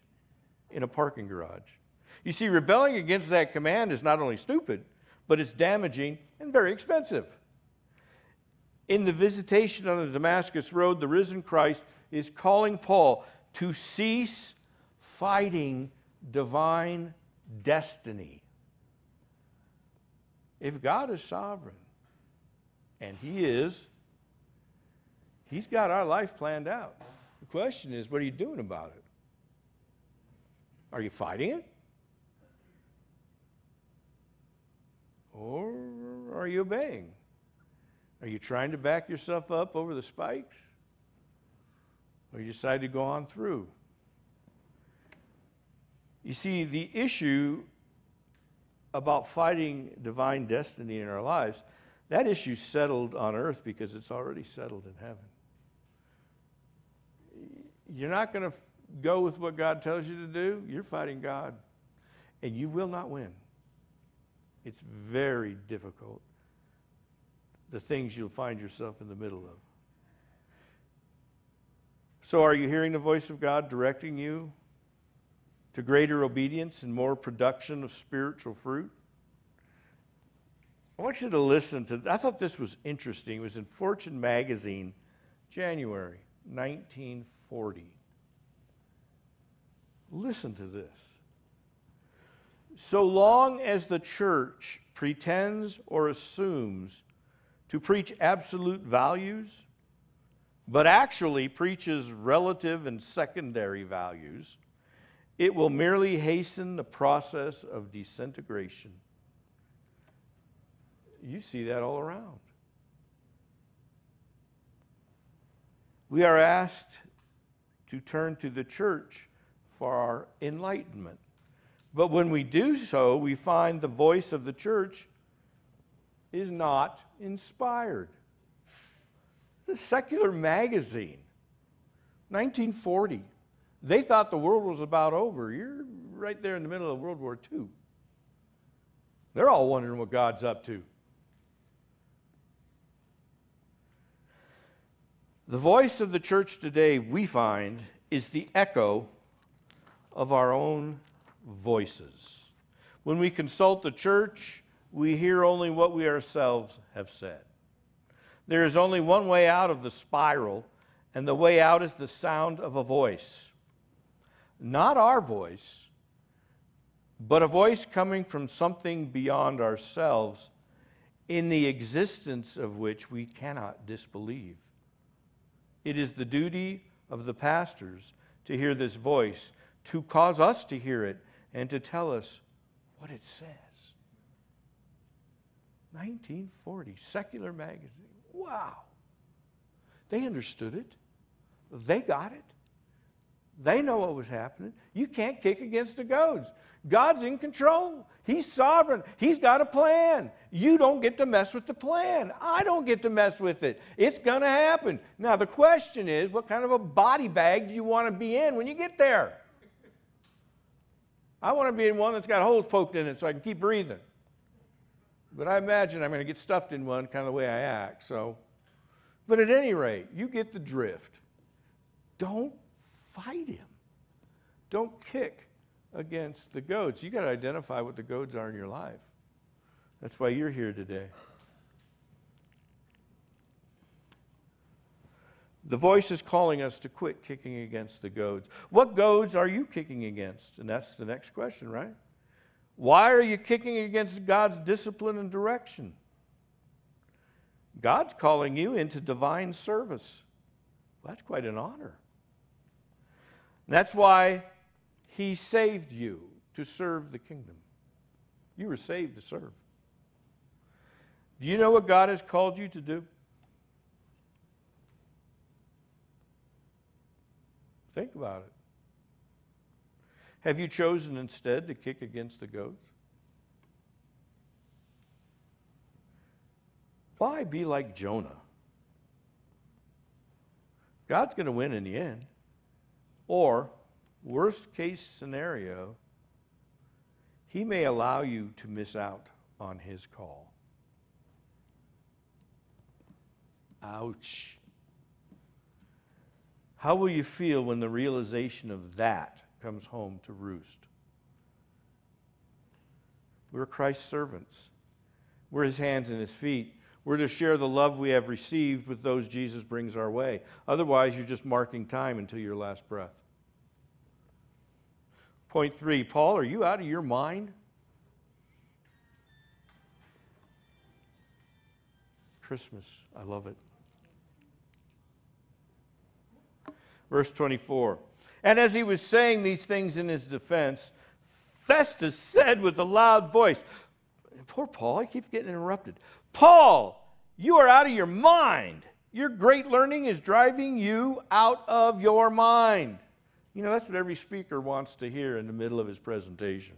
in a parking garage. You see, rebelling against that command is not only stupid, but it's damaging and very expensive. In the visitation on the Damascus Road, the risen Christ is calling Paul to cease fighting divine destiny. If God is sovereign, and He is, He's got our life planned out. The question is, what are you doing about it? Are you fighting it? Or are you obeying? Are you trying to back yourself up over the spikes? Or you decide to go on through? You see, the issue about fighting divine destiny in our lives, that issue settled on earth because it's already settled in heaven. You're not going to go with what God tells you to do, you're fighting God. And you will not win. It's very difficult. The things you'll find yourself in the middle of. So, are you hearing the voice of God directing you to greater obedience and more production of spiritual fruit? I want you to listen to. I thought this was interesting. It was in Fortune magazine, January 1940. Listen to this. So long as the church pretends or assumes to preach absolute values, but actually preaches relative and secondary values, it will merely hasten the process of disintegration. You see that all around. We are asked to turn to the church for our enlightenment. But when we do so, we find the voice of the church is not inspired. The secular magazine, 1940. They thought the world was about over. You're right there in the middle of World War II. They're all wondering what God's up to. The voice of the church today, we find, is the echo of our own voices. When we consult the church, we hear only what we ourselves have said. There is only one way out of the spiral, and the way out is the sound of a voice. Not our voice, but a voice coming from something beyond ourselves, in the existence of which we cannot disbelieve. It is the duty of the pastors to hear this voice to cause us to hear it and to tell us what it says. 1940, secular magazine. Wow. They understood it. They got it. They know what was happening. You can't kick against the goads. God's in control. He's sovereign. He's got a plan. You don't get to mess with the plan. I don't get to mess with it. It's going to happen. Now, the question is what kind of a body bag do you want to be in when you get there? I want to be in one that's got holes poked in it so I can keep breathing. But I imagine I'm going to get stuffed in one kind of the way I act. So, but at any rate, you get the drift. Don't fight him. Don't kick against the goads. You got to identify what the goads are in your life. That's why you're here today. The voice is calling us to quit kicking against the goads. What goads are you kicking against? And that's the next question, right? Why are you kicking against God's discipline and direction? God's calling you into divine service. Well, that's quite an honor. And that's why He saved you to serve the kingdom. You were saved to serve. Do you know what God has called you to do? Think about it. Have you chosen instead to kick against the goats? Why be like Jonah? God's going to win in the end. Or worst case scenario, he may allow you to miss out on his call. Ouch. How will you feel when the realization of that comes home to roost? We're Christ's servants. We're his hands and his feet. We're to share the love we have received with those Jesus brings our way. Otherwise, you're just marking time until your last breath. Point three Paul, are you out of your mind? Christmas, I love it. Verse 24. And as he was saying these things in his defense, Festus said with a loud voice, Poor Paul, I keep getting interrupted. Paul, you are out of your mind. Your great learning is driving you out of your mind. You know, that's what every speaker wants to hear in the middle of his presentation.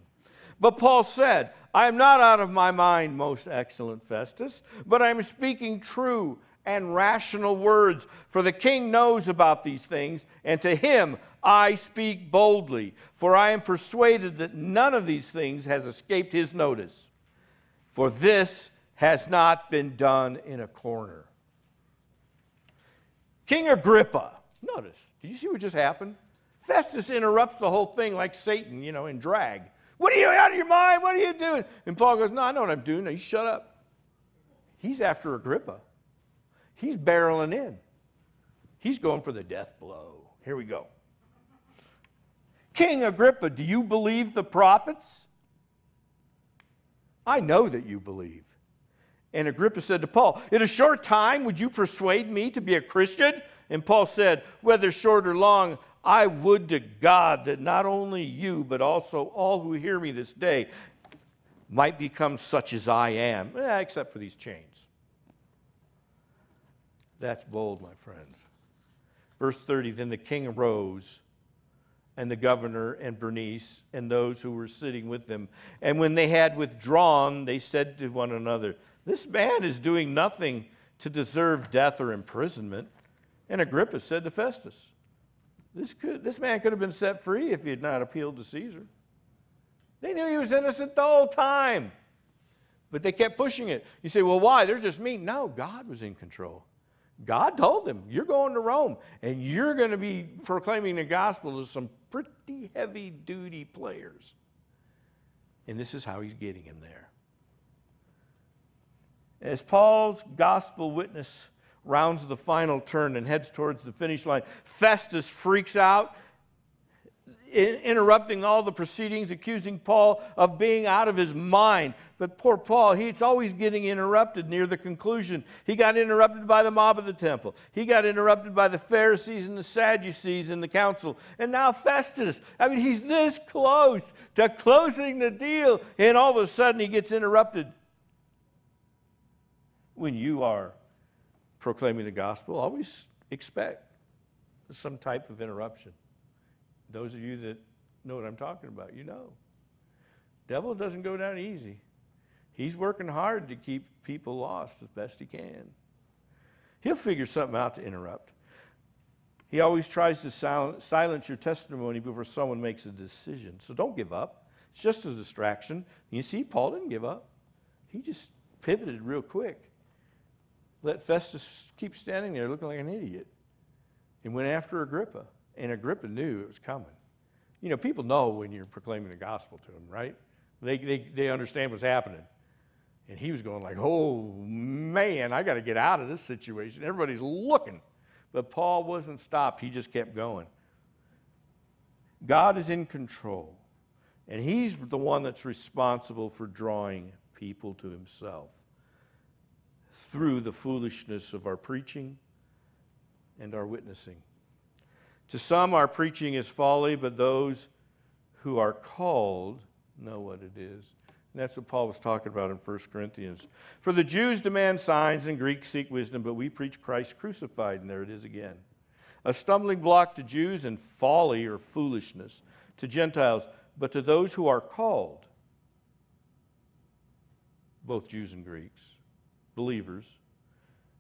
But Paul said, I am not out of my mind, most excellent Festus, but I am speaking true and rational words, for the king knows about these things, and to him I speak boldly, for I am persuaded that none of these things has escaped his notice. For this has not been done in a corner. King Agrippa, notice, did you see what just happened? Festus interrupts the whole thing like Satan, you know, in drag. What are you out of your mind? What are you doing? And Paul goes, No, I know what I'm doing. Now you shut up. He's after Agrippa. He's barreling in. He's going for the death blow. Here we go. King Agrippa, do you believe the prophets? I know that you believe. And Agrippa said to Paul, In a short time, would you persuade me to be a Christian? And Paul said, Whether short or long, I would to God that not only you, but also all who hear me this day might become such as I am, eh, except for these chains. That's bold, my friends. Verse 30 Then the king arose and the governor and Bernice and those who were sitting with them. And when they had withdrawn, they said to one another, This man is doing nothing to deserve death or imprisonment. And Agrippa said to Festus, This, could, this man could have been set free if he had not appealed to Caesar. They knew he was innocent the whole time. But they kept pushing it. You say, Well, why? They're just mean. No, God was in control. God told them, You're going to Rome, and you're going to be proclaiming the gospel to some pretty heavy duty players. And this is how he's getting him there. As Paul's gospel witness rounds the final turn and heads towards the finish line, Festus freaks out interrupting all the proceedings, accusing Paul of being out of his mind. But poor Paul, he's always getting interrupted near the conclusion. He got interrupted by the mob of the temple, he got interrupted by the Pharisees and the Sadducees in the council. And now Festus. I mean, he's this close to closing the deal, and all of a sudden he gets interrupted. When you are proclaiming the gospel, always expect some type of interruption. Those of you that know what I'm talking about, you know. Devil doesn't go down easy. He's working hard to keep people lost as best he can. He'll figure something out to interrupt. He always tries to silence your testimony before someone makes a decision. So don't give up. It's just a distraction. You see, Paul didn't give up. He just pivoted real quick. Let Festus keep standing there looking like an idiot and went after Agrippa. And Agrippa knew it was coming. You know, people know when you're proclaiming the gospel to them, right? They, they, they understand what's happening. And he was going like, oh, man, I got to get out of this situation. Everybody's looking. But Paul wasn't stopped. He just kept going. God is in control. And he's the one that's responsible for drawing people to himself through the foolishness of our preaching and our witnessing. To some, our preaching is folly, but those who are called know what it is. And that's what Paul was talking about in 1 Corinthians. For the Jews demand signs and Greeks seek wisdom, but we preach Christ crucified, and there it is again. A stumbling block to Jews and folly or foolishness to Gentiles, but to those who are called, both Jews and Greeks, believers,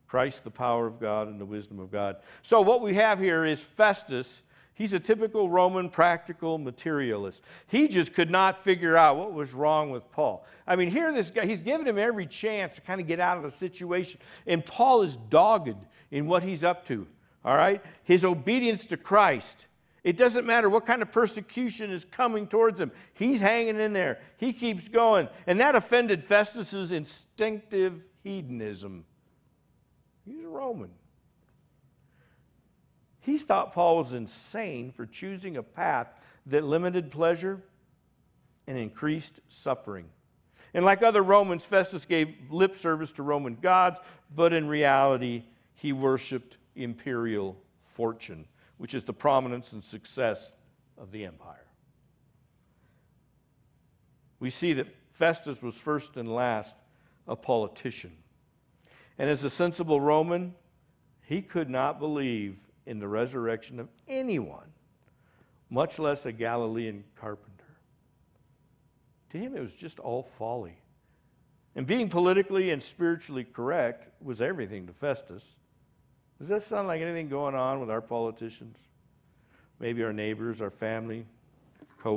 Christ, the power of God and the wisdom of God. So, what we have here is Festus He's a typical Roman practical materialist. He just could not figure out what was wrong with Paul. I mean, here this guy, he's given him every chance to kind of get out of the situation. And Paul is dogged in what he's up to, all right? His obedience to Christ. It doesn't matter what kind of persecution is coming towards him. He's hanging in there. He keeps going. And that offended Festus's instinctive hedonism. He's a Roman. He thought Paul was insane for choosing a path that limited pleasure and increased suffering. And like other Romans, Festus gave lip service to Roman gods, but in reality, he worshiped imperial fortune, which is the prominence and success of the empire. We see that Festus was first and last a politician. And as a sensible Roman, he could not believe in the resurrection of anyone, much less a Galilean carpenter. To him, it was just all folly. And being politically and spiritually correct was everything to Festus. Does that sound like anything going on with our politicians? Maybe our neighbors, our family, co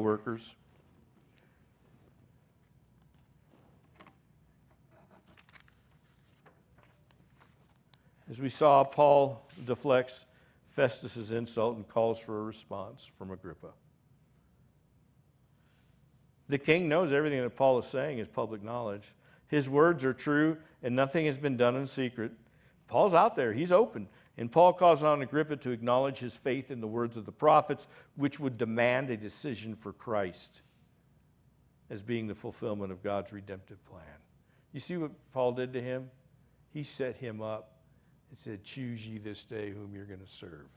As we saw, Paul deflects Festus's insult and calls for a response from Agrippa. The king knows everything that Paul is saying is public knowledge. His words are true, and nothing has been done in secret. Paul's out there, he's open. And Paul calls on Agrippa to acknowledge his faith in the words of the prophets, which would demand a decision for Christ as being the fulfillment of God's redemptive plan. You see what Paul did to him? He set him up and said, Choose ye this day whom you're going to serve.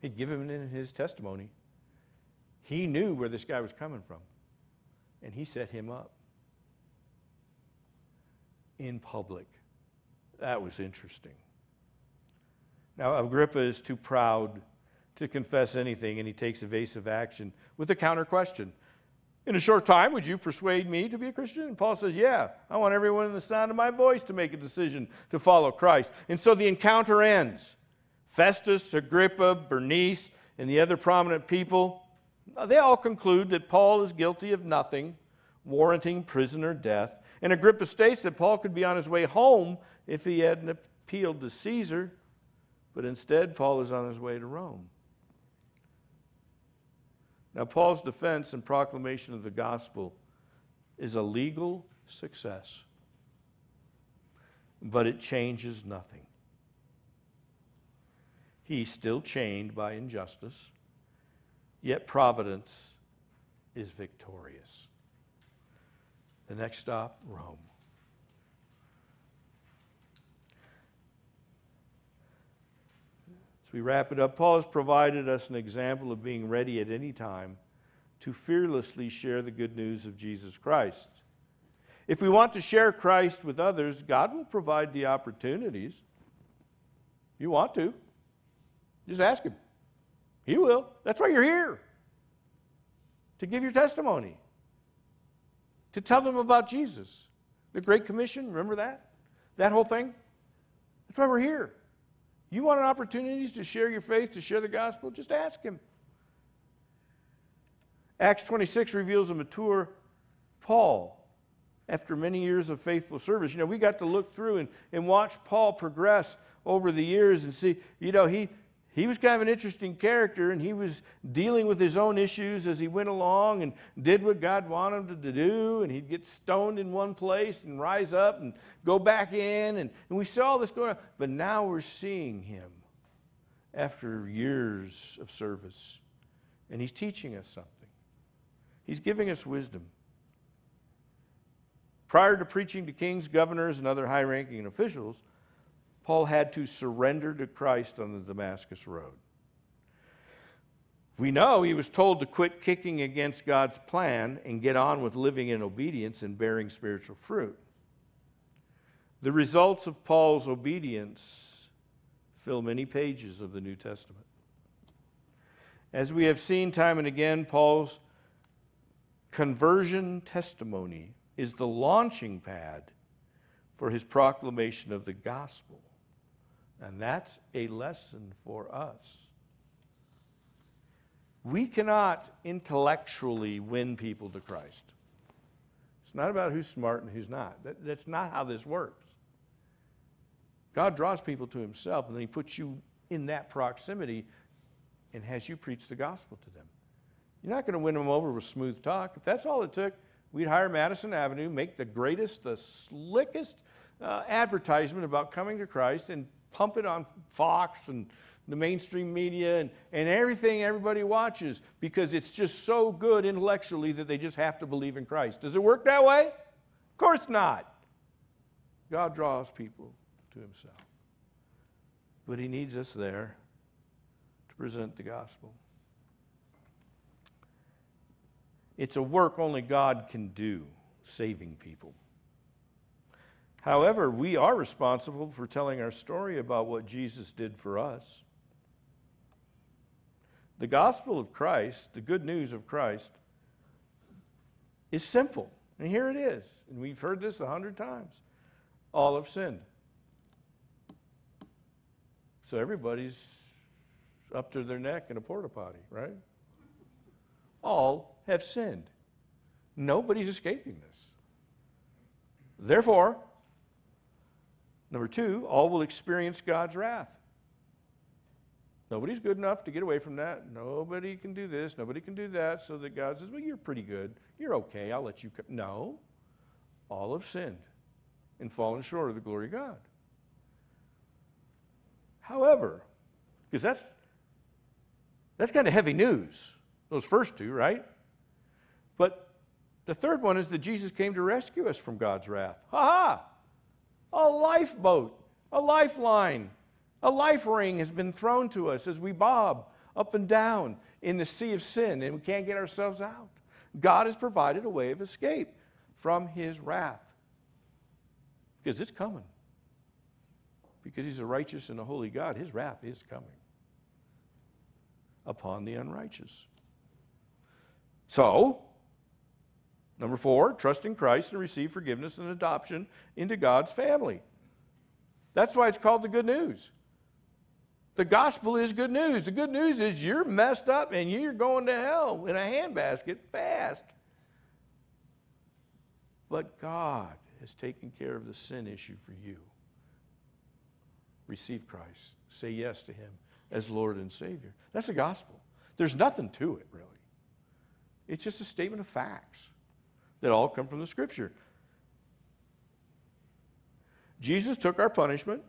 He'd given him in his testimony. He knew where this guy was coming from, and he set him up in public. That was interesting. Now, Agrippa is too proud to confess anything, and he takes evasive action with a counter question. In a short time, would you persuade me to be a Christian? And Paul says, Yeah, I want everyone in the sound of my voice to make a decision to follow Christ. And so the encounter ends. Festus, Agrippa, Bernice, and the other prominent people, uh, they all conclude that Paul is guilty of nothing, warranting prison or death. And Agrippa states that Paul could be on his way home if he hadn't appealed to Caesar, but instead, Paul is on his way to Rome. Now, Paul's defense and proclamation of the gospel is a legal success, but it changes nothing. He's still chained by injustice, yet providence is victorious. The next stop, Rome. We wrap it up, Paul has provided us an example of being ready at any time to fearlessly share the good news of Jesus Christ. If we want to share Christ with others, God will provide the opportunities. You want to, just ask Him. He will. That's why you're here to give your testimony, to tell them about Jesus. The Great Commission, remember that? That whole thing? That's why we're here. You want an opportunities to share your faith, to share the gospel? Just ask him. Acts 26 reveals a mature Paul after many years of faithful service. You know, we got to look through and, and watch Paul progress over the years and see, you know, he, he was kind of an interesting character and he was dealing with his own issues as he went along and did what God wanted him to do. And he'd get stoned in one place and rise up and go back in. And, and we saw this going on. But now we're seeing him after years of service. And he's teaching us something, he's giving us wisdom. Prior to preaching to kings, governors, and other high ranking officials, Paul had to surrender to Christ on the Damascus Road. We know he was told to quit kicking against God's plan and get on with living in obedience and bearing spiritual fruit. The results of Paul's obedience fill many pages of the New Testament. As we have seen time and again, Paul's conversion testimony is the launching pad for his proclamation of the gospel. And that's a lesson for us. We cannot intellectually win people to Christ. It's not about who's smart and who's not. That, that's not how this works. God draws people to himself, and then he puts you in that proximity and has you preach the gospel to them. You're not going to win them over with smooth talk. If that's all it took, we'd hire Madison Avenue, make the greatest, the slickest uh, advertisement about coming to Christ, and pump it on Fox and the mainstream media and, and everything everybody watches because it's just so good intellectually that they just have to believe in Christ. Does it work that way? Of course not. God draws people to himself. But he needs us there to present the gospel. It's a work only God can do, saving people. However, we are responsible for telling our story about what Jesus did for us. The gospel of Christ, the good news of Christ, is simple. And here it is. And we've heard this a hundred times. All have sinned. So everybody's up to their neck in a porta potty, right? All have sinned. Nobody's escaping this. Therefore, number two, all will experience God's wrath. Nobody's good enough to get away from that. Nobody can do this. Nobody can do that. So that God says, Well, you're pretty good. You're okay. I'll let you. Co-. No. All have sinned and fallen short of the glory of God. However, because that's that's kind of heavy news, those first two, right? But the third one is that Jesus came to rescue us from God's wrath. Ha ha! A lifeboat, a lifeline, a life ring has been thrown to us as we bob up and down in the sea of sin and we can't get ourselves out. God has provided a way of escape from his wrath because it's coming. Because he's a righteous and a holy God, his wrath is coming upon the unrighteous. So, number four, trust in Christ and receive forgiveness and adoption into God's family. That's why it's called the good news. The gospel is good news. The good news is you're messed up and you're going to hell in a handbasket fast. But God has taken care of the sin issue for you. Receive Christ. Say yes to Him as Lord and Savior. That's the gospel. There's nothing to it, really. It's just a statement of facts that all come from the Scripture. Jesus took our punishment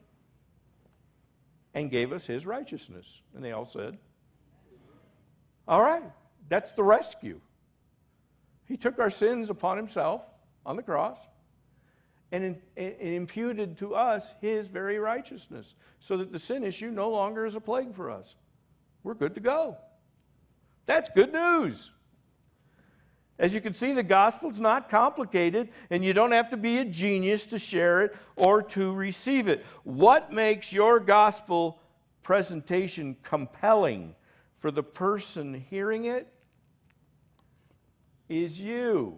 and gave us his righteousness. And they all said, All right, that's the rescue. He took our sins upon himself on the cross and, in, imputed to us his very righteousness so that the sin issue no longer is a plague for us. We're good to go. That's good news. As you can see, the gospel's not complicated, and you don't have to be a genius to share it or to receive it. What makes your gospel presentation compelling for the person hearing it is you.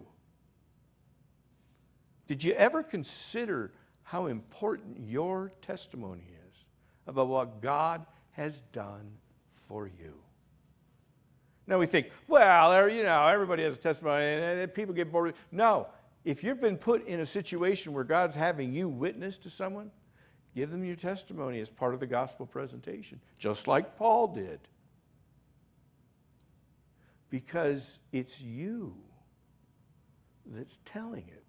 Did you ever consider how important your testimony is about what God has done for you? Now we think, well, er, you know, everybody has a testimony and people get bored. No, if you've been put in a situation where God's having you witness to someone, give them your testimony as part of the gospel presentation, just like Paul did. Because it's you that's telling it.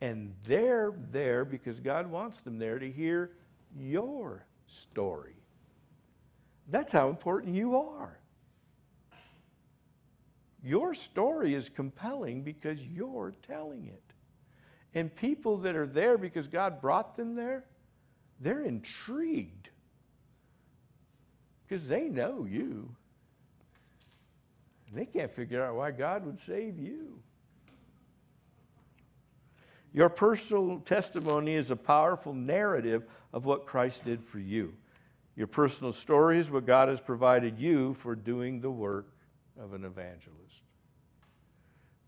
And they're there because God wants them there to hear your story. That's how important you are. Your story is compelling because you're telling it. And people that are there because God brought them there, they're intrigued because they know you. And they can't figure out why God would save you. Your personal testimony is a powerful narrative of what Christ did for you. Your personal story is what God has provided you for doing the work of an evangelist.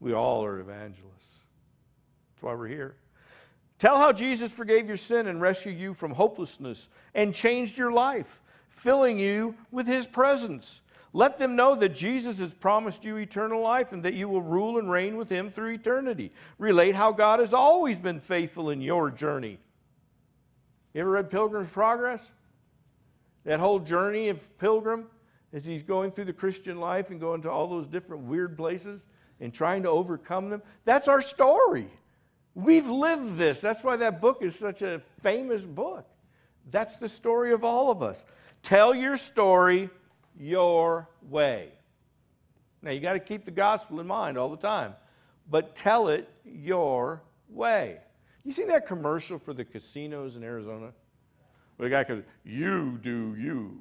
We all are evangelists. That's why we're here. Tell how Jesus forgave your sin and rescued you from hopelessness and changed your life, filling you with his presence. Let them know that Jesus has promised you eternal life and that you will rule and reign with him through eternity. Relate how God has always been faithful in your journey. You ever read Pilgrim's Progress? That whole journey of Pilgrim as he's going through the Christian life and going to all those different weird places and trying to overcome them. That's our story. We've lived this. That's why that book is such a famous book. That's the story of all of us. Tell your story your way. Now, you got to keep the gospel in mind all the time, but tell it your way. You seen that commercial for the casinos in Arizona? Where the guy goes, You do you.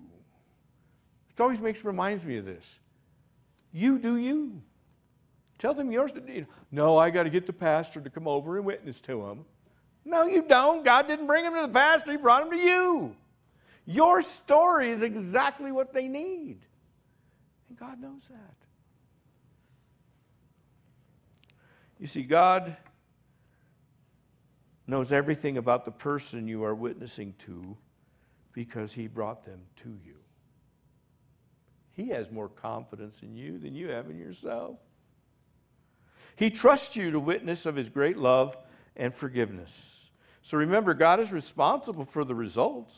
It always makes reminds me of this. You do you. Tell them yours. No, I got to get the pastor to come over and witness to him. No, you don't. God didn't bring him to the pastor, He brought him to you. Your story is exactly what they need. And God knows that. You see, God knows everything about the person you are witnessing to because He brought them to you. He has more confidence in you than you have in yourself. He trusts you to witness of His great love and forgiveness. So remember, God is responsible for the results.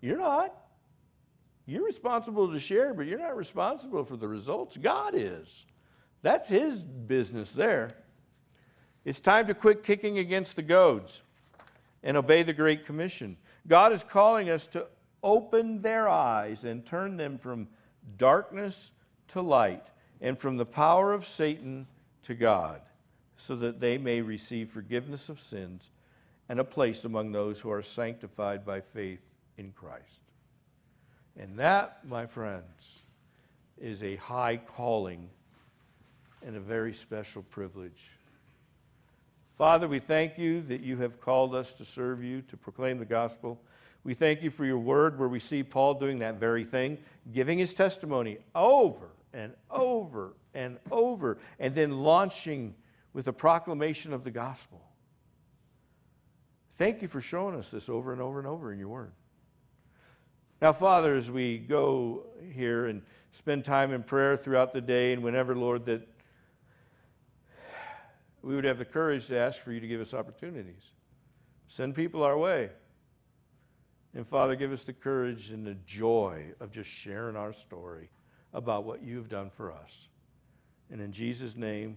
You're not. You're responsible to share, but you're not responsible for the results. God is. That's His business there. It's time to quit kicking against the goads and obey the Great Commission. God is calling us to open their eyes and turn them from darkness to light and from the power of Satan to God, so that they may receive forgiveness of sins and a place among those who are sanctified by faith in Christ. And that, my friends, is a high calling and a very special privilege. Father, we thank you that you have called us to serve you, to proclaim the gospel. We thank you for your word where we see Paul doing that very thing, giving his testimony over and over and over, and then launching with a proclamation of the gospel. Thank you for showing us this over and over and over in your word. Now, Father, as we go here and spend time in prayer throughout the day, and whenever, Lord, that we would have the courage to ask for you to give us opportunities. Send people our way. And Father, give us the courage and the joy of just sharing our story about what you've done for us. And in Jesus' name,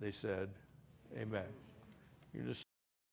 they said, Amen. You're just